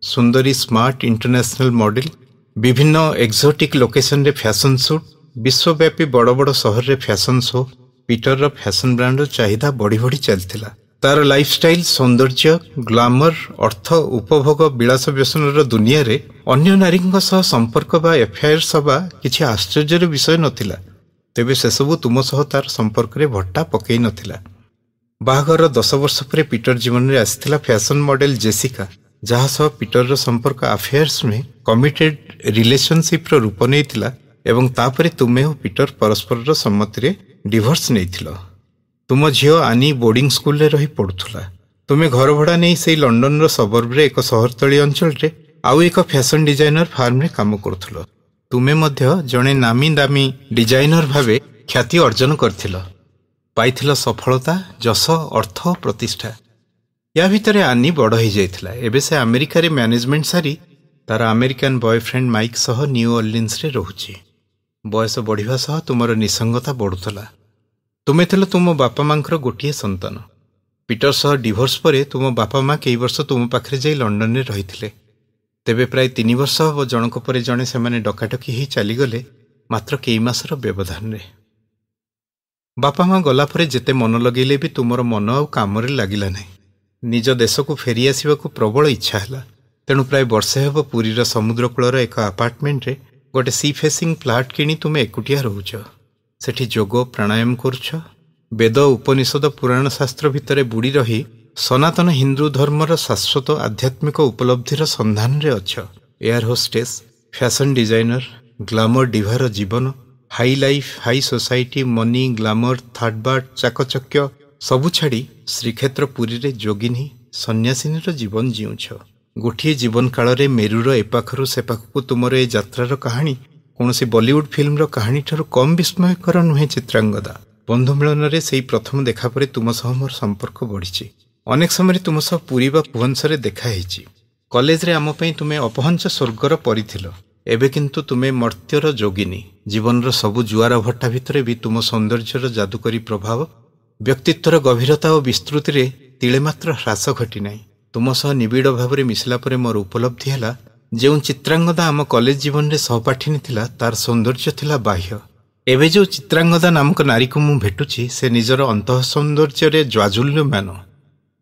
ସୁନ୍ଦରୀ ସ୍ମାର୍ଟ ଇଣ୍ଟରନ୍ୟାସନାଲ ମଡେଲ ବିଭିନ୍ନ ଏକ୍ସୋଟିକ୍ ଲୋକେସନରେ ଫ୍ୟାସନ ସୁଟ୍ ବିଶ୍ୱବ୍ୟାପୀ ବଡ଼ ବଡ଼ ସହରରେ ଫ୍ୟାସନ ଶୋ ପିଟରର ଫ୍ୟାସନ ବ୍ରାଣ୍ଡର ଚାହିଦା ବଢ଼ି ବଢ଼ି ଚାଲିଥିଲା ତାର ଲାଇଫଷ୍ଟାଇଲ ସୌନ୍ଦର୍ଯ୍ୟ ଗ୍ଲାମର ଅର୍ଥ ଉପଭୋଗ ବିଳାସ ବ୍ୟସନର ଦୁନିଆରେ ଅନ୍ୟ ନାରୀଙ୍କ ସହ ସମ୍ପର୍କ ବା ଏଫଆଇଆର୍ସ ହେବା କିଛି ଆଶ୍ଚର୍ଯ୍ୟର ବିଷୟ ନଥିଲା। ତେବେ ସେସବୁ ତୁମ ସହ ତାର ସମ୍ପର୍କରେ ଭଟ୍ଟା ପକାଇ ନଥିଲା। ବାହାଘରର ଦଶ ବର୍ଷ ପରେ ପିଟର ଜୀବନରେ ଆସିଥିଲା ଫ୍ୟାସନ ମଡେଲ ଜେସିକା ଯାହା ସହ ପିଟରର ସମ୍ପର୍କ ଆଫେୟାର୍ସ ନୁହେଁ କମିଟେଡ୍ ରିଲେସନସିପ୍ର ରୂପ ନେଇଥିଲା ଏବଂ ତାପରେ ତୁମେ ଓ ପିଟର ପରସ୍ପରର ସମ୍ମତିରେ ଡିଭୋର୍ସ ନେଇଥିଲ। ତୁମ ଝିଅ ଆନି ବୋର୍ଡିଂ ସ୍କୁଲରେ ରହି ପଢ଼ୁଥିଲା। ତୁମେ ଘର ଭଡ଼ା ନେଇ ସେଇ ଲଣ୍ଡନର ସବର୍ବରେ ଏକ ସହରତଳି ଅଞ୍ଚଳରେ ଆଉ ଏକ ଫ୍ୟାସନ ଡିଜାଇନର ଫାର୍ମରେ କାମ କରୁଥିଲ। ତୁମେ ମଧ୍ୟ ଜଣେ ନାମୀ ଦାମୀ ଡିଜାଇନର ଭାବେ ଖ୍ୟାତି ଅର୍ଜନ କରିଥିଲ। ପାଇଥିଲ ସଫଳତା ଯଶ ଅର୍ଥ ପ୍ରତିଷ୍ଠା। ୟା ଭିତରେ ଆନି ବଡ଼ ହେଇଯାଇଥିଲା। ଏବେ ସେ ଆମେରିକାରେ ମ୍ୟାନେଜମେଣ୍ଟ ସାରି ତାର ଆମେରିକାନ ବୟଫ୍ରେଣ୍ଡ ମାଇକ୍ ସହ ନ୍ୟୁ ଅର୍ଲିନ୍ସରେ ରହୁଛି ବୟସ ବଢ଼ିବା ସହ ତୁମର ନିସଙ୍ଗତା ବଢ଼ୁଥିଲା। ତୁମେ ଥିଲ ତୁମ ବାପା ମାଙ୍କର ଗୋଟିଏ ସନ୍ତାନ। ପିଟର ସହ ଡିଭୋର୍ସ ପରେ ତୁମ ବାପା ମା କେଇ ବର୍ଷ ତୁମ ପାଖରେ ଯାଇ ଲଣ୍ଡନରେ ରହିଥିଲେ। ତେବେ ପ୍ରାୟ ତିନି ବର୍ଷ ହେବ ଜଣକ ପରେ ଜଣେ ସେମାନେ ଡକାଡକି ହେଇ ଚାଲିଗଲେ ମାତ୍ର କେଇ ମାସର ବ୍ୟବଧାନରେ। ବାପା ମା ଗଲା ପରେ ଯେତେ ମନ ଲଗେଇଲେ ବି ତୁମର ମନ ଆଉ କାମରେ ଲାଗିଲା ନାହିଁ। ନିଜ ଦେଶକୁ ଫେରିଆସିବାକୁ ପ୍ରବଳ ଇଚ୍ଛା ହେଲା। ତେଣୁ ପ୍ରାୟ ବର୍ଷେ ହେବ ପୁରୀର ସମୁଦ୍ର କୂଳର ଏକ ଆପାର୍ଟମେଣ୍ଟରେ ଗୋଟେ ସି ଫେସିଂ ଫ୍ଲାଟ୍ କିଣି ତୁମେ ଏକୁଟିଆ ରହୁଛ। ସେଠି ଯୋଗ ପ୍ରାଣାୟାମ କରୁଛ? ବେଦ ଉପନିଷଦ ପୁରାଣ ଶାସ୍ତ୍ର ଭିତରେ ବୁଡ଼ି ରହି ସନାତନ ହିନ୍ଦୁ ଧର୍ମର ଶାଶ୍ୱତ ଆଧ୍ୟାତ୍ମିକ ଉପଲବ୍ଧିର ସନ୍ଧାନରେ ଅଛ। Air hostess fashion designer glamour diva ଜୀବନ high life high society money glamour third ବାର୍ଟ ଚାକଚକ୍ୟ ସବୁ ଛାଡ଼ି ଶ୍ରୀକ୍ଷେତ୍ର ପୁରୀରେ ଯୋଗିନୀ ସନ୍ନ୍ୟାସିନୀର ଜୀବନ ଜିଉଁଛ। ଗୋଟିଏ ଜୀବନ କାଳରେ ମେରୁର ଏପାଖରୁ ସେପାଖକୁ ତୁମର ଏ ଯାତ୍ରାର କାହାଣୀ କୌଣସି ବଲିଉଡ୍ ଫିଲ୍ମର କାହାଣୀଠାରୁ କମ୍ ବିସ୍ମୟକର ନୁହେଁ ଚିତ୍ରାଙ୍ଗଦା। ବନ୍ଧୁ ମିଳନରେ ସେଇ ପ୍ରଥମ ଦେଖା ପରେ ତୁମ ସହ ମୋର ସମ୍ପର୍କ ବଢ଼ିଛି। ଅନେକ ସମୟରେ ତୁମ ସହ ପୁରୀ ବା ଭୁବନେଶ୍ୱରରେ ଦେଖା ହେଇଛି। କଲେଜରେ ଆମ ପାଇଁ ତୁମେ ଅପହଞ୍ଚ ସ୍ୱର୍ଗର ପରିଥିଲ। ଏବେ କିନ୍ତୁ ତୁମେ ମର୍ତ୍ତ୍ୟର ଯୋଗିନୀ। ଜୀବନର ସବୁ ଜୁଆର ଭଟ୍ଟା ଭିତରେ ବି ତୁମ ସୌନ୍ଦର୍ଯ୍ୟର ଯାଦୁକରୀ ପ୍ରଭାବ ବ୍ୟକ୍ତିତ୍ୱର ଗଭୀରତା ଓ ବିସ୍ତୃତିରେ ତିଳେ ମାତ୍ର ହ୍ରାସ ଘଟିନାହିଁ। ତୁମ ସହ ନିବିଡ଼ ଭାବରେ ମିଶିଲା ପରେ ମୋର ଉପଲବ୍ଧି ହେଲା ଯେଉଁ ଚିତ୍ରାଙ୍ଗଦା ଆମ କଲେଜ ଜୀବନରେ ସହପାଠିନୀ ଥିଲା ତାର ସୌନ୍ଦର୍ଯ୍ୟ ଥିଲା ବାହ୍ୟ। ଏବେ ଯେଉଁ ଚିତ୍ରାଙ୍ଗଦା ନାମକ ନାରୀକୁ ମୁଁ ଭେଟୁଛି ସେ ନିଜର ଅନ୍ତଃ ସୌନ୍ଦର୍ଯ୍ୟରେ ଜ୍ୱାଜୁଲ୍ୟମାନ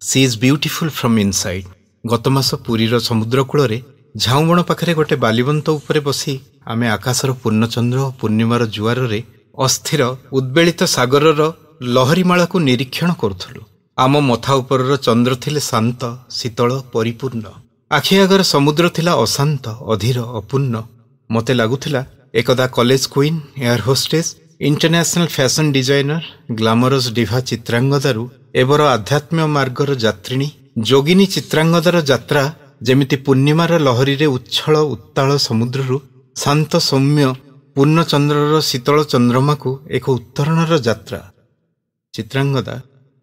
she is beautiful from inside ଗତ ମାସ ପୁରୀର ସମୁଦ୍ର କୂଳରେ ଝାଉଁବଣ ପାଖରେ ଗୋଟେ ବାଲିବନ୍ତ ଉପରେ ବସି ଆମେ ଆକାଶର ପୂର୍ଣ୍ଣଚନ୍ଦ୍ର ଓ ପୂର୍ଣ୍ଣିମାର ଜୁଆରରେ ଅସ୍ଥିର ଉଦ୍ବେଳିତ ସାଗରର ଲହରୀମାଳାକୁ ନିରୀକ୍ଷଣ କରୁଥିଲୁ। ଆମ ମଥା ଉପରର ଚନ୍ଦ୍ର ଥିଲେ ଶାନ୍ତ ଶୀତଳ ପରିପୂର୍ଣ୍ଣ। ଆଖି ଆଗର ସମୁଦ୍ର ଥିଲା ଅଶାନ୍ତ ଅଧୀର ଅପୂର୍ଣ୍ଣ। ମୋତେ ଲାଗୁଥିଲା ଏକଦା college queen air hostess international fashion designer glamorous diva ଚିତ୍ରାଙ୍ଗଦାରୁ ଏବର ଆଧ୍ୟାତ୍ମ୍ୟ ମାର୍ଗର ଯାତ୍ରିଣୀ ଯୋଗିନୀ ଚିତ୍ରାଙ୍ଗଦାର ଯାତ୍ରା ଯେମିତି ପୂର୍ଣ୍ଣିମାର ଲହରୀରେ ଉଚ୍ଛଳ ଉତ୍ତାଳ ସମୁଦ୍ରରୁ ଶାନ୍ତ ସୌମ୍ୟ ପୂର୍ଣ୍ଣଚନ୍ଦ୍ରର ଶୀତଳ ଚନ୍ଦ୍ରମାକୁ ଏକ ଉତ୍ତରଣର ଯାତ୍ରା। ଚିତ୍ରାଙ୍ଗଦା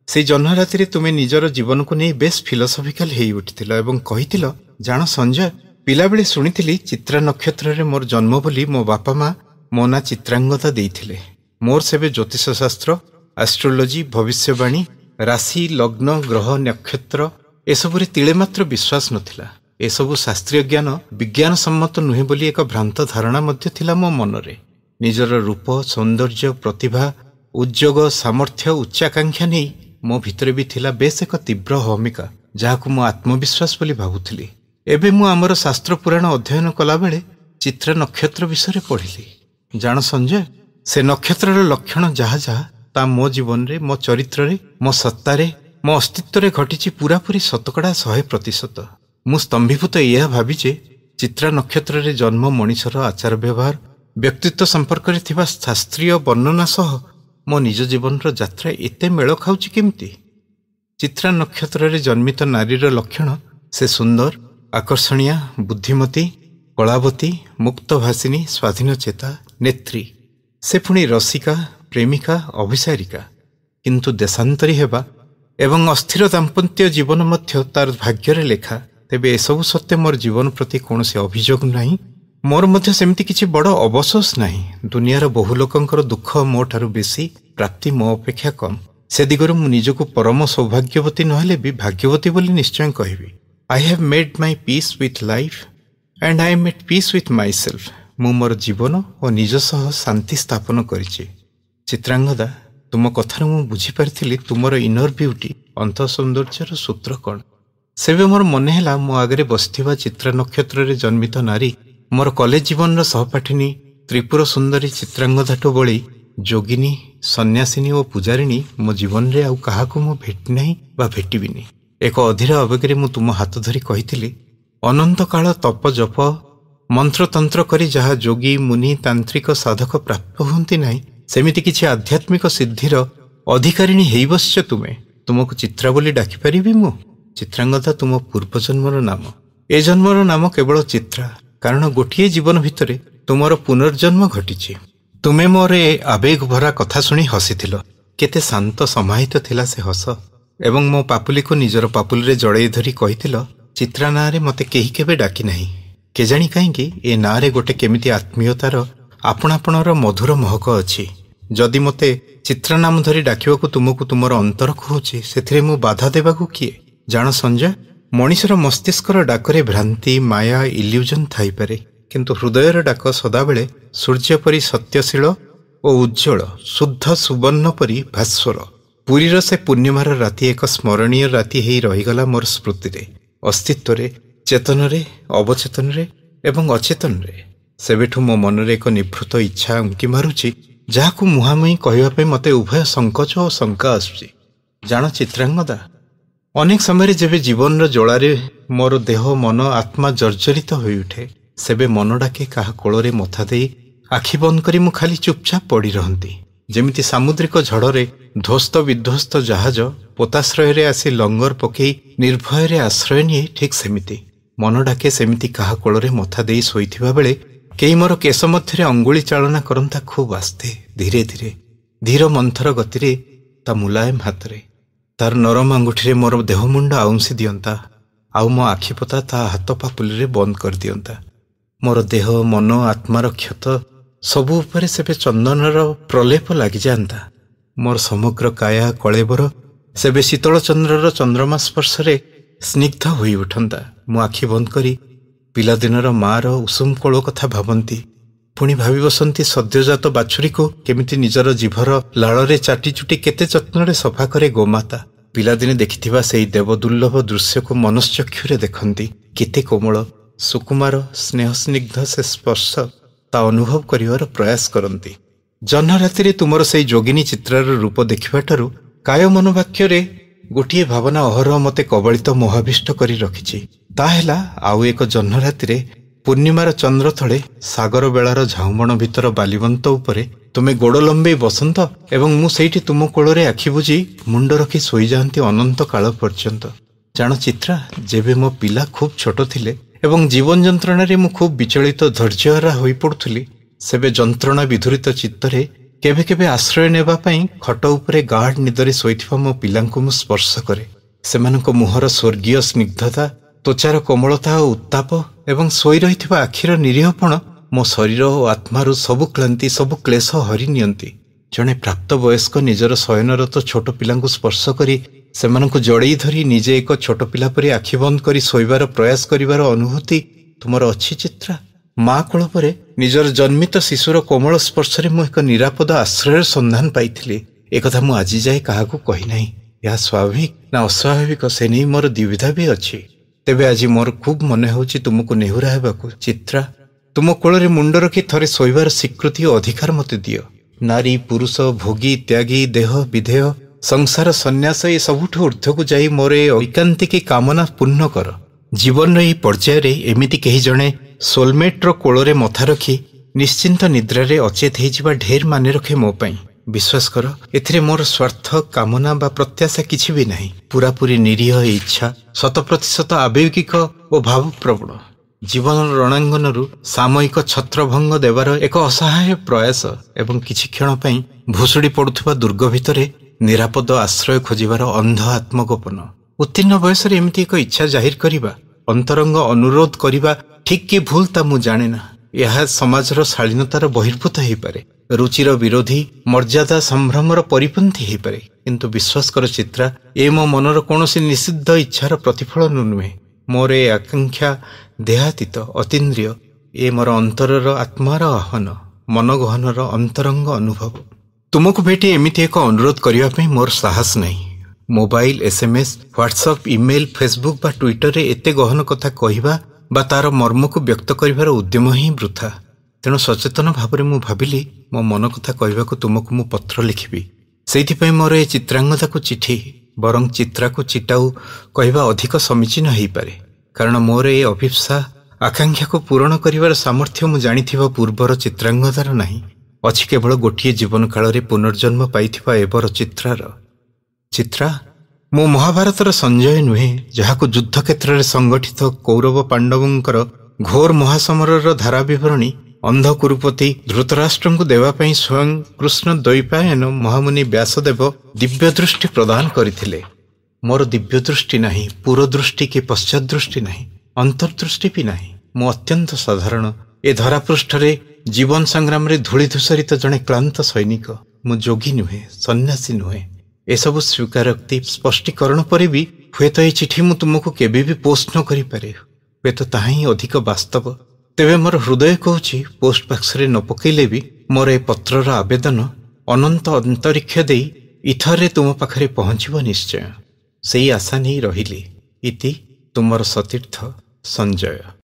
ସେଇ ଜହ୍ନ ରାତିରେ ତୁମେ ନିଜର ଜୀବନକୁ ନେଇ ବେଶ୍ ଫିଲୋସଫିକାଲ ହେଇ ଉଠିଥିଲ ଏବଂ କହିଥିଲ ଜାଣ ସଞ୍ଜୟ ପିଲାବେଳେ ଶୁଣିଥିଲି ଚିତ୍ରା ନକ୍ଷତ୍ରରେ ମୋର ଜନ୍ମ ବୋଲି ମୋ ବାପା ମା ମୋ ନାଁ ଚିତ୍ରାଙ୍ଗଦା ଦେଇଥିଲେ। ମୋର ସେବେ ଜ୍ୟୋତିଷ ଶାସ୍ତ୍ର ଆଷ୍ଟ୍ରୋଲୋଜି ଭବିଷ୍ୟବାଣୀ ରାଶି ଲଗ୍ନ ଗ୍ରହ ନକ୍ଷତ୍ର ଏସବୁରେ ତିଳେ ମାତ୍ର ବିଶ୍ୱାସ ନଥିଲା। ଏସବୁ ଶାସ୍ତ୍ରୀୟ ଜ୍ଞାନ ବିଜ୍ଞାନ ସମ୍ମତ ନୁହେଁ ବୋଲି ଏକ ଭ୍ରାନ୍ତ ଧାରଣା ମଧ୍ୟ ଥିଲା ମୋ ମନରେ। ନିଜର ରୂପ ସୌନ୍ଦର୍ଯ୍ୟ ପ୍ରତିଭା ଉଦ୍ଯୋଗ ସାମର୍ଥ୍ୟ ଉଚ୍ଚାକାଂକ୍ଷା ନେଇ ମୋ ଭିତରେ ବି ଥିଲା ବେଶ ଏକ ତୀବ୍ର ଭୂମିକା ଯାହାକୁ ମୁଁ ଆତ୍ମବିଶ୍ୱାସ ବୋଲି ଭାବୁଥିଲି। ଏବେ ମୁଁ ଆମର ଶାସ୍ତ୍ର ପୁରାଣ ଅଧ୍ୟୟନ କଲାବେଳେ ଚିତ୍ର ନକ୍ଷତ୍ର ବିଷୟରେ ପଢ଼ିଲି। ଜାଣ ସଞ୍ଜୟ ସେ ନକ୍ଷତ୍ରର ଲକ୍ଷଣ ଯାହା ଯାହା ତା ମୋ ଜୀବନରେ ମୋ ଚରିତ୍ରରେ ମୋ ସତ୍ତାରେ ମୋ ଅସ୍ତିତ୍ୱରେ ଘଟିଛି ପୁରାପୁରି ଶତକଡ଼ା ଶହେ ପ୍ରତିଶତ। ମୁଁ ସ୍ତମ୍ଭୀଭୂତ ଏହା ଭାବି ଯେ ଚିତ୍ରା ନକ୍ଷତ୍ରରେ ଜନ୍ମ ମଣିଷର ଆଚାର ବ୍ୟବହାର ବ୍ୟକ୍ତିତ୍ୱ ସମ୍ପର୍କରେ ଥିବା ଶାସ୍ତ୍ରୀୟ ବର୍ଣ୍ଣନା ସହ ମୋ ନିଜ ଜୀବନର ଯାତ୍ରା ଏତେ ମେଳ ଖାଉଛି କେମିତି? ଚିତ୍ରା ନକ୍ଷତ୍ରରେ ଜନ୍ମିତ ନାରୀର ଲକ୍ଷଣ ସେ ସୁନ୍ଦର ଆକର୍ଷଣୀୟ ବୁଦ୍ଧିମତୀ କଳାବତୀ ମୁକ୍ତଭାସିନୀ ସ୍ୱାଧୀନଚେତା ନେତ୍ରୀ। ସେ ପୁଣି ରସିକା ପ୍ରେମିକା ଅଭିସାରିକା। କିନ୍ତୁ ଦେଶାନ୍ତରୀ ହେବା ଏବଂ ଅସ୍ଥିର ଦାମ୍ପତ୍ୟ ଜୀବନ ମଧ୍ୟ ତାର ଭାଗ୍ୟରେ ଲେଖା। ତେବେ ଏସବୁ ସତ୍ତ୍ୱେ ମୋର ଜୀବନ ପ୍ରତି କୌଣସି ଅଭିଯୋଗ ନାହିଁ। ମୋର ମଧ୍ୟ ସେମିତି କିଛି ବଡ଼ ଅବଶୋଷ ନାହିଁ। ଦୁନିଆର ବହୁ ଲୋକଙ୍କର ଦୁଃଖ ମୋ ଠାରୁ ବେଶୀ ପ୍ରାପ୍ତି ମୋ ଅପେକ୍ଷା କମ୍। ସେ ଦିଗରୁ ମୁଁ ନିଜକୁ ପରମ ସୌଭାଗ୍ୟବତୀ ନହେଲେ ବି ଭାଗ୍ୟବତୀ ବୋଲି ନିଶ୍ଚୟ କହିବି। I have made my peace with life and I made peace with myself ମୁଁ ମୋର ଜୀବନ ଓ ନିଜ ସହ ଶାନ୍ତି ସ୍ଥାପନ କରିଛି। ଚିତ୍ରାଙ୍ଗଦା ତୁମ କଥାରୁ ମୁଁ ବୁଝିପାରିଥିଲି ତୁମର ଇନର ବିୟୁଟି ଅନ୍ତ ସୌନ୍ଦର୍ଯ୍ୟର ସୂତ୍ର କ'ଣ? ସେବେ ମୋର ମନେ ହେଲା ମୋ ଆଗରେ ବସିଥିବା ଚିତ୍ର ନକ୍ଷତ୍ରରେ ଜନ୍ମିତ ନାରୀ ମୋର କଲେଜ ଜୀବନର ସହପାଠିନୀ ତ୍ରିପୁର ସୁନ୍ଦରୀ ଚିତ୍ରାଙ୍ଗଦାଠୁ ବଳି ଯୋଗିନୀ ସନ୍ନ୍ୟାସିନୀ ଓ ପୂଜାରିଣୀ ମୋ ଜୀବନରେ ଆଉ କାହାକୁ ମୁଁ ଭେଟି ନାହିଁ ବା ଭେଟିବିନି। ଏକ ଅଧୀର ଆବେଗରେ ମୁଁ ତୁମ ହାତ ଧରି କହିଥିଲି ଅନନ୍ତକାଳ ତପ ଜପ ମନ୍ତ୍ରତନ୍ତ୍ର କରି ଯାହା ଯୋଗୀ ମୁନି ତାନ୍ତ୍ରିକ ସାଧକ ପ୍ରାପ୍ତ ହୁଅନ୍ତି ନାହିଁ ସେମିତି କିଛି ଆଧ୍ୟାତ୍ମିକ ସିଦ୍ଧିର ଅଧିକାରିଣୀ ହେଇ ବସିଛ ତୁମେ। ତୁମକୁ ଚିତ୍ରା ବୋଲି ଡାକିପାରିବି ମୁଁ? ଚିତ୍ରାଙ୍ଗଦା ତୁମ ପୂର୍ବଜନ୍ମର ନାମ। ଏ ଜନ୍ମର ନାମ କେବଳ ଚିତ୍ରା। କାରଣ ଗୋଟିଏ ଜୀବନ ଭିତରେ ତୁମର ପୁନର୍ଜନ୍ମ ଘଟିଛି। ତୁମେ ମୋର ଏ ଆବେଗ ଭରା କଥା ଶୁଣି ହସିଥିଲ। କେତେ ଶାନ୍ତ ସମାହିତ ଥିଲା ସେ ହସ। ଏବଂ ମୋ ପାପୁଲିକୁ ନିଜର ପାପୁଲିରେ ଜଳେଇ ଧରି କହିଥିଲ ଚିତ୍ରା ନାଁରେ ମୋତେ କେହି କେବେ ଡାକି ନାହିଁ। କେଜାଣି କାହିଁକି ଏ ନାଁରେ ଗୋଟେ କେମିତି ଆତ୍ମୀୟତାର ଆପଣାପଣର ମଧୁର ମହକ ଅଛି। ଯଦି ମୋତେ ଚିତ୍ର ନାମ ଧରି ଡାକିବାକୁ ତୁମକୁ ତୁମର ଅନ୍ତର କହୁଛି ସେଥିରେ ମୁଁ ବାଧା ଦେବାକୁ କିଏ? ଜାଣ ସଞ୍ଜୟ ମଣିଷର ମସ୍ତିଷ୍କର ଡାକରେ ଭ୍ରାନ୍ତି ମାୟା ଇଲ୍ୟୁଜନ ଥାଇପାରେ। କିନ୍ତୁ ହୃଦୟର ଡାକ ସଦାବେଳେ ସୂର୍ଯ୍ୟ ପରି ସତ୍ୟଶୀଳ ଓ ଉଜ୍ଜଳ ଶୁଦ୍ଧ ସୁବର୍ଣ୍ଣ ପରି ଭାସ୍ୱର। ପୁରୀର ସେ ପୂର୍ଣ୍ଣିମାର ରାତି ଏକ ସ୍ମରଣୀୟ ରାତି ହେଇ ରହିଗଲା ମୋର ସ୍ମୃତିରେ ଅସ୍ତିତ୍ୱରେ ଚେତନରେ ଅବଚେତନରେ ଏବଂ ଅଚେତନରେ। ସେବେଠୁ ମୋ ମନରେ ଏକ ନିଭୃତ ଇଚ୍ଛା ଉଙ୍କି ମାରୁଛି ଯାହାକୁ ମୁହାଁମୁହିଁ କହିବା ପାଇଁ ମୋତେ ଉଭୟ ସଙ୍କୋଚ ଓ ଶଙ୍କା ଆସୁଛି। ଜାଣ ଚିତ୍ରାଙ୍ଗଦା ଅନେକ ସମୟରେ ଯେବେ ଜୀବନର ଜଳାରେ ମୋର ଦେହ ମନ ଆତ୍ମା ଜର୍ଜରିତ ହୋଇଉଠେ ସେବେ ମନ ଡାକେ କାହା କୋଳରେ ମଥା ଦେଇ ଆଖି ବନ୍ଦ କରି ମୁଁ ଖାଲି ଚୁପଚାପ ପଡ଼ି ରହନ୍ତି। ଯେମିତି ସାମୁଦ୍ରିକ ଝଡ଼ରେ ଧ୍ୱସ୍ତ ବିଧ୍ୱସ୍ତ ଜାହାଜ ପୋତାଶ୍ରୟରେ ଆସି ଲଙ୍ଗର ପକେଇ ନିର୍ଭୟରେ ଆଶ୍ରୟ ନିଏ ଠିକ୍ ସେମିତି। ମନ ଡାକେ ସେମିତି କାହା କୋଳରେ ମଥା ଦେଇ ଶୋଇଥିବା ବେଳେ କେହି ମୋର କେଶ ମଧ୍ୟରେ ଅଙ୍ଗୁଳି ଚାଳନା କରନ୍ତା ଖୁବ୍ ଆସ୍ତେ ଧୀରେ ଧୀରେ ଧୀର ମନ୍ଥର ଗତିରେ ତା ମୁଲାୟମ ହାତରେ। ତାର ନରମ ଆଙ୍ଗୁଠିରେ ମୋର ଦେହ ମୁଣ୍ଡ ଆଉଁସି ଦିଅନ୍ତା ଆଉ ମୋ ଆଖିପତା ତା ହାତ ପାପୁଲିରେ ବନ୍ଦ କରିଦିଅନ୍ତା। ମୋର ଦେହ ମନ ଆତ୍ମାର କ୍ଷତ ସବୁ ଉପରେ ସେବେ ଚନ୍ଦନର ପ୍ରଲେପ ଲାଗିଯାଆନ୍ତା। ମୋର ସମଗ୍ର କାୟା କଳେବର ସେବେ ଶୀତଳଚନ୍ଦ୍ରର ଚନ୍ଦ୍ରମା ସ୍ପର୍ଶରେ ସ୍ନିଗ୍ଧ ହୋଇ ଉଠନ୍ତା ମୁଁ ଆଖି ବନ୍ଦ କରି ପିଲାଦିନର ମାର ଉଷୁମ କୋଳ କଥା ଭାବନ୍ତି। ପୁଣି ଭାବି ବସନ୍ତି ସଦ୍ୟଜାତ ବାଛୁରୀକୁ କେମିତି ନିଜର ଜିଭର ଲାଳରେ ଚାଟିଚୁଟି କେତେ ଯତ୍ନରେ ସଫା କରେ ଗୋମାତା। ପିଲାଦିନେ ଦେଖିଥିବା ସେହି ଦେବଦୁର୍ଲଭ ଦୃଶ୍ୟକୁ ମନଶ୍ଚକ୍ଷୁରେ ଦେଖନ୍ତି। କେତେ କୋମଳ ସୁକୁମାର ସ୍ନେହସ୍ନିଗ୍ଧ ସେ ସ୍ପର୍ଶ ତା ଅନୁଭବ କରିବାର ପ୍ରୟାସ କରନ୍ତି। ଜହ୍ନ ରାତିରେ ତୁମର ସେଇ ଯୋଗିନୀ ଚିତ୍ରର ରୂପ ଦେଖିବାଠାରୁ କାୟ ମନୋବାକ୍ୟରେ ଗୋଟିଏ ଭାବନା ଅହରହ ମୋତେ କବଳିତ ମୋହାବିଷ୍ଟ କରି ରଖିଛି। ତାହା ହେଲା ଆଉ ଏକ ଜହ୍ନ ରାତିରେ ପୂର୍ଣ୍ଣିମାର ଚନ୍ଦ୍ର ତଳେ ସାଗର ବେଳାର ଝାଉଁବଣ ଭିତର ବାଲିବନ୍ତ ଉପରେ ତୁମେ ଗୋଡ଼ ଲମ୍ବେଇ ବସନ୍ତ ଏବଂ ମୁଁ ସେଇଠି ତୁମ କୋଳରେ ଆଖି ବୁଜି ମୁଣ୍ଡ ରଖି ଶୋଇଯାଆନ୍ତି ଅନନ୍ତ କାଳ ପର୍ଯ୍ୟନ୍ତ। ଜାଣ ଚିତ୍ରା ଯେବେ ମୋ ପିଲା ଖୁବ୍ ଛୋଟ ଥିଲେ ଏବଂ ଜୀବନ ଯନ୍ତ୍ରଣାରେ ମୁଁ ଖୁବ୍ ବିଚଳିତ ଧୈର୍ଯ୍ୟହରା ହୋଇପଡ଼ୁଥିଲି ସେବେ ଯନ୍ତ୍ରଣା ବିଧୁରିତ ଚିତ୍ତରେ କେବେ କେବେ ଆଶ୍ରୟ ନେବା ପାଇଁ ଖଟ ଉପରେ ଗାର୍ଡ ନିଦରେ ଶୋଇଥିବା ମୋ ପିଲାଙ୍କୁ ମୁଁ ସ୍ପର୍ଶ କରେ। ସେମାନଙ୍କ ମୁହଁର ସ୍ୱର୍ଗୀୟ ସ୍ନିଗ୍ଧତା ତ୍ୱଚାର କୋମଳତା ଓ ଉତ୍ତାପ ଏବଂ ଶୋଇ ରହିଥିବା ଆଖିର ନିରୀହପଣ ମୋ ଶରୀର ଓ ଆତ୍ମାରୁ ସବୁ କ୍ଳାନ୍ତି ସବୁ କ୍ଲେଶ ହରି ନିଅନ୍ତି। ଜଣେ ପ୍ରାପ୍ତବୟସ୍କ ନିଜର ଶୟନରତ ଛୋଟ ପିଲାଙ୍କୁ ସ୍ପର୍ଶ କରି ସେମାନଙ୍କୁ ଜଡ଼େଇ ଧରି ନିଜେ ଏକ ଛୋଟ ପିଲା ପରି ଆଖି ବନ୍ଦ କରି ଶୋଇବାର ପ୍ରୟାସ କରିବାର ଅନୁଭୂତି ତୁମର ଅଛି ଚିତ୍ରା? ମା କୋଳ ପରେ ନିଜର ଜନ୍ମିତ ଶିଶୁର କୋମଳ ସ୍ପର୍ଶରେ ମୁଁ ଏକ ନିରାପଦ ଆଶ୍ରୟର ସନ୍ଧାନ ପାଇଥିଲି। ଏକଥା ମୁଁ ଆଜି ଯାଏ କାହାକୁ କହିନାହିଁ। ଏହା ସ୍ୱାଭାବିକ ନା ଅସ୍ୱାଭାବିକ ସେ ନେଇ ମୋର ଦ୍ୱିବିଧା ବି ଅଛି। ତେବେ ଆଜି ମୋର ଖୁବ୍ ମନେ ହେଉଛି ତୁମକୁ ନେହୁରା ହେବାକୁ। ଚିତ୍ରା ତୁମ କୋଳରେ ମୁଣ୍ଡ ରଖି ଥରେ ଶୋଇବାର ସ୍ୱୀକୃତି ଓ ଅଧିକାର ମୋତେ ଦିଅ। ନାରୀ ପୁରୁଷ ଭୋଗୀ ତ୍ୟାଗୀ ଦେହ ବିଧେୟ ସଂସାର ସନ୍ନ୍ୟାସ ଏ ସବୁଠୁ ଉର୍ଦ୍ଧ୍ୱକୁ ଯାଇ ମୋର ଏ ଐକାନ୍ତିକୀ କାମନା ପୂର୍ଣ୍ଣ କର। ଜୀବନର ଏହି ପର୍ଯ୍ୟାୟରେ ଏମିତି କେହି ଜଣେ ସୋଲମେଟ୍ର କୋଳରେ ମଥା ରଖି ନିଶ୍ଚିନ୍ତ ନିଦ୍ରାରେ ଅଚେତ ହେଇଯିବା ଢେର ମାନେ ରଖେ ମୋ ପାଇଁ। ବିଶ୍ୱାସ କର ଏଥିରେ ମୋର ସ୍ୱାର୍ଥ କାମନା ବା ପ୍ରତ୍ୟାଶା କିଛି ବି ନାହିଁ। ପୁରାପୁରି ନିରୀହ ଇଚ୍ଛା ଶତ ପ୍ରତିଶତ ଆବେଗିକ ଓ ଭାବପ୍ରବଣ। ଜୀବନର ରଣାଙ୍ଗନରୁ ସାମୟିକ ଛତ୍ରଭଙ୍ଗ ଦେବାର ଏକ ଅସହାୟ ପ୍ରୟାସ ଏବଂ କିଛି କ୍ଷଣ ପାଇଁ ଭୁଷୁଡ଼ି ପଡ଼ୁଥିବା ଦୁର୍ଗ ଭିତରେ ନିରାପଦ ଆଶ୍ରୟ ଖୋଜିବାର ଅନ୍ଧ ଆତ୍ମଗୋପନ ଉତ୍ତୀର୍ଣ୍ଣ ବୟସରେ ଏମିତି ଏକ ଇଚ୍ଛା ଜାହିର କରିବା ଅନ୍ତରଙ୍ଗ ଅନୁରୋଧ କରିବା ଠିକ୍ କି ଭୁଲ ତା ମୁଁ ଜାଣେ ନା। ଏହା ସମାଜର ଶାଳୀନତାର ବହିର୍ଭୂତ ହେଇପାରେ। ରୁଚିର ବିରୋଧୀ ମର୍ଯ୍ୟାଦା ସମ୍ଭ୍ରମର ପରିପନ୍ଥୀ ହେଇପାରେ। କିନ୍ତୁ ବିଶ୍ୱାସ କର ଚିତ୍ରା ଏ ମୋ ମନର କୌଣସି ନିଷିଦ୍ଧ ଇଚ୍ଛାର ପ୍ରତିଫଳନ ନୁହେଁ। ମୋର ଏ ଆକାଂକ୍ଷା ଦେହାତୀତ ଅତୀନ୍ଦ୍ରିୟ ଏ ମୋର ଅନ୍ତରର ଆତ୍ମାର ଆହ୍ୱାନ ମନଗହନର ଅନ୍ତରଙ୍ଗ ଅନୁଭବ। ତୁମକୁ ଭେଟି ଏମିତି ଏକ ଅନୁରୋଧ କରିବା ପାଇଁ ମୋର ସାହସ ନାହିଁ। Mobile SMS WhatsApp email Facebook ବା ଟ୍ୱିଟରରେ ଏତେ ଗହନ କଥା କହିବା ବା ତାର ମର୍ମକୁ ବ୍ୟକ୍ତ କରିବାର ଉଦ୍ୟମ ହିଁ ବୃଥା। ତେଣୁ ସଚେତନ ଭାବରେ ମୁଁ ଭାବିଲି ମୋ ମନ କଥା କହିବାକୁ ତୁମକୁ ମୁଁ ପତ୍ର ଲେଖିବି। ସେଇଥିପାଇଁ ମୋର ଏ ଚିତ୍ରାଙ୍ଗଦାକୁ ଚିଠି ବରଂ ଚିତ୍ରାକୁ ଚିଟାଉ କହିବା ଅଧିକ ସମୀଚୀନ ହେଇପାରେ। କାରଣ ମୋର ଏ ଅଭିପ୍ସା ଆକାଂକ୍ଷାକୁ ପୂରଣ କରିବାର ସାମର୍ଥ୍ୟ ମୁଁ ଜାଣିଥିବା ପୂର୍ବର ଚିତ୍ରାଙ୍ଗଦାର ନାହିଁ। ଅଛି କେବଳ ଗୋଟିଏ ଜୀବନ କାଳରେ ପୁନର୍ଜନ୍ମ ପାଇଥିବା ଏବର ଚିତ୍ରାର। ଚିତ୍ରା ମୁଁ ମହାଭାରତର ସଞ୍ଜୟ ନୁହେଁ ଯାହାକୁ ଯୁଦ୍ଧ କ୍ଷେତ୍ରରେ ସଂଗଠିତ କୌରବ ପାଣ୍ଡବଙ୍କର ଘୋର ମହାସମରର ଧାରା ବିବରଣୀ ଅନ୍ଧ କୁରୁପତି ଧୃତରାଷ୍ଟ୍ରଙ୍କୁ ଦେବା ପାଇଁ ସ୍ୱୟଂ କୃଷ୍ଣ ଦ୍ୱୈପାୟନ ମହାମୁନି ବ୍ୟାସଦେବ ଦିବ୍ୟ ଦୃଷ୍ଟି ପ୍ରଦାନ କରିଥିଲେ। ମୋର ଦିବ୍ୟ ଦୃଷ୍ଟି ନାହିଁ ପୁରଦୃଷ୍ଟି କି ପଶ୍ଚାତ ଦୃଷ୍ଟି ନାହିଁ ଅନ୍ତର୍ଦୃଷ୍ଟି ବି ନାହିଁ। ମୁଁ ଅତ୍ୟନ୍ତ ସାଧାରଣ। ଏ ଧରାପୃଷ୍ଠରେ ଜୀବନ ସଂଗ୍ରାମରେ ଧୂଳିଧୂସରିତ ଜଣେ କ୍ଳାନ୍ତ ସୈନିକ। ମୁଁ ଯୋଗୀ ନୁହେଁ ସନ୍ନ୍ୟାସୀ ନୁହେଁ। ଏସବୁ ସ୍ୱୀକାରୋକ୍ତି ସ୍ପଷ୍ଟୀକରଣ ପରେ ବି ହୁଏତ ଏ ଚିଠି ମୁଁ ତୁମକୁ କେବେ ବି ପୋଷ୍ଟ ନ କରିପାରେ। ହୁଏତ ତାହା ହିଁ ଅଧିକ ବାସ୍ତବ। ତେବେ ମୋର ହୃଦୟ କହୁଛି ପୋଷ୍ଟ ବାକ୍ସରେ ନ ପକାଇଲେ ବି ମୋର ଏ ପତ୍ରର ଆବେଦନ ଅନନ୍ତ ଅନ୍ତରୀକ୍ଷ ଦେଇ ଇଥରରେ ତୁମ ପାଖରେ ପହଞ୍ଚିବ ନିଶ୍ଚୟ। ସେଇ ଆଶା ନେଇ ରହିଲି। ଇତି ତୁମର ସତୀର୍ଥ ସଞ୍ଜୟ।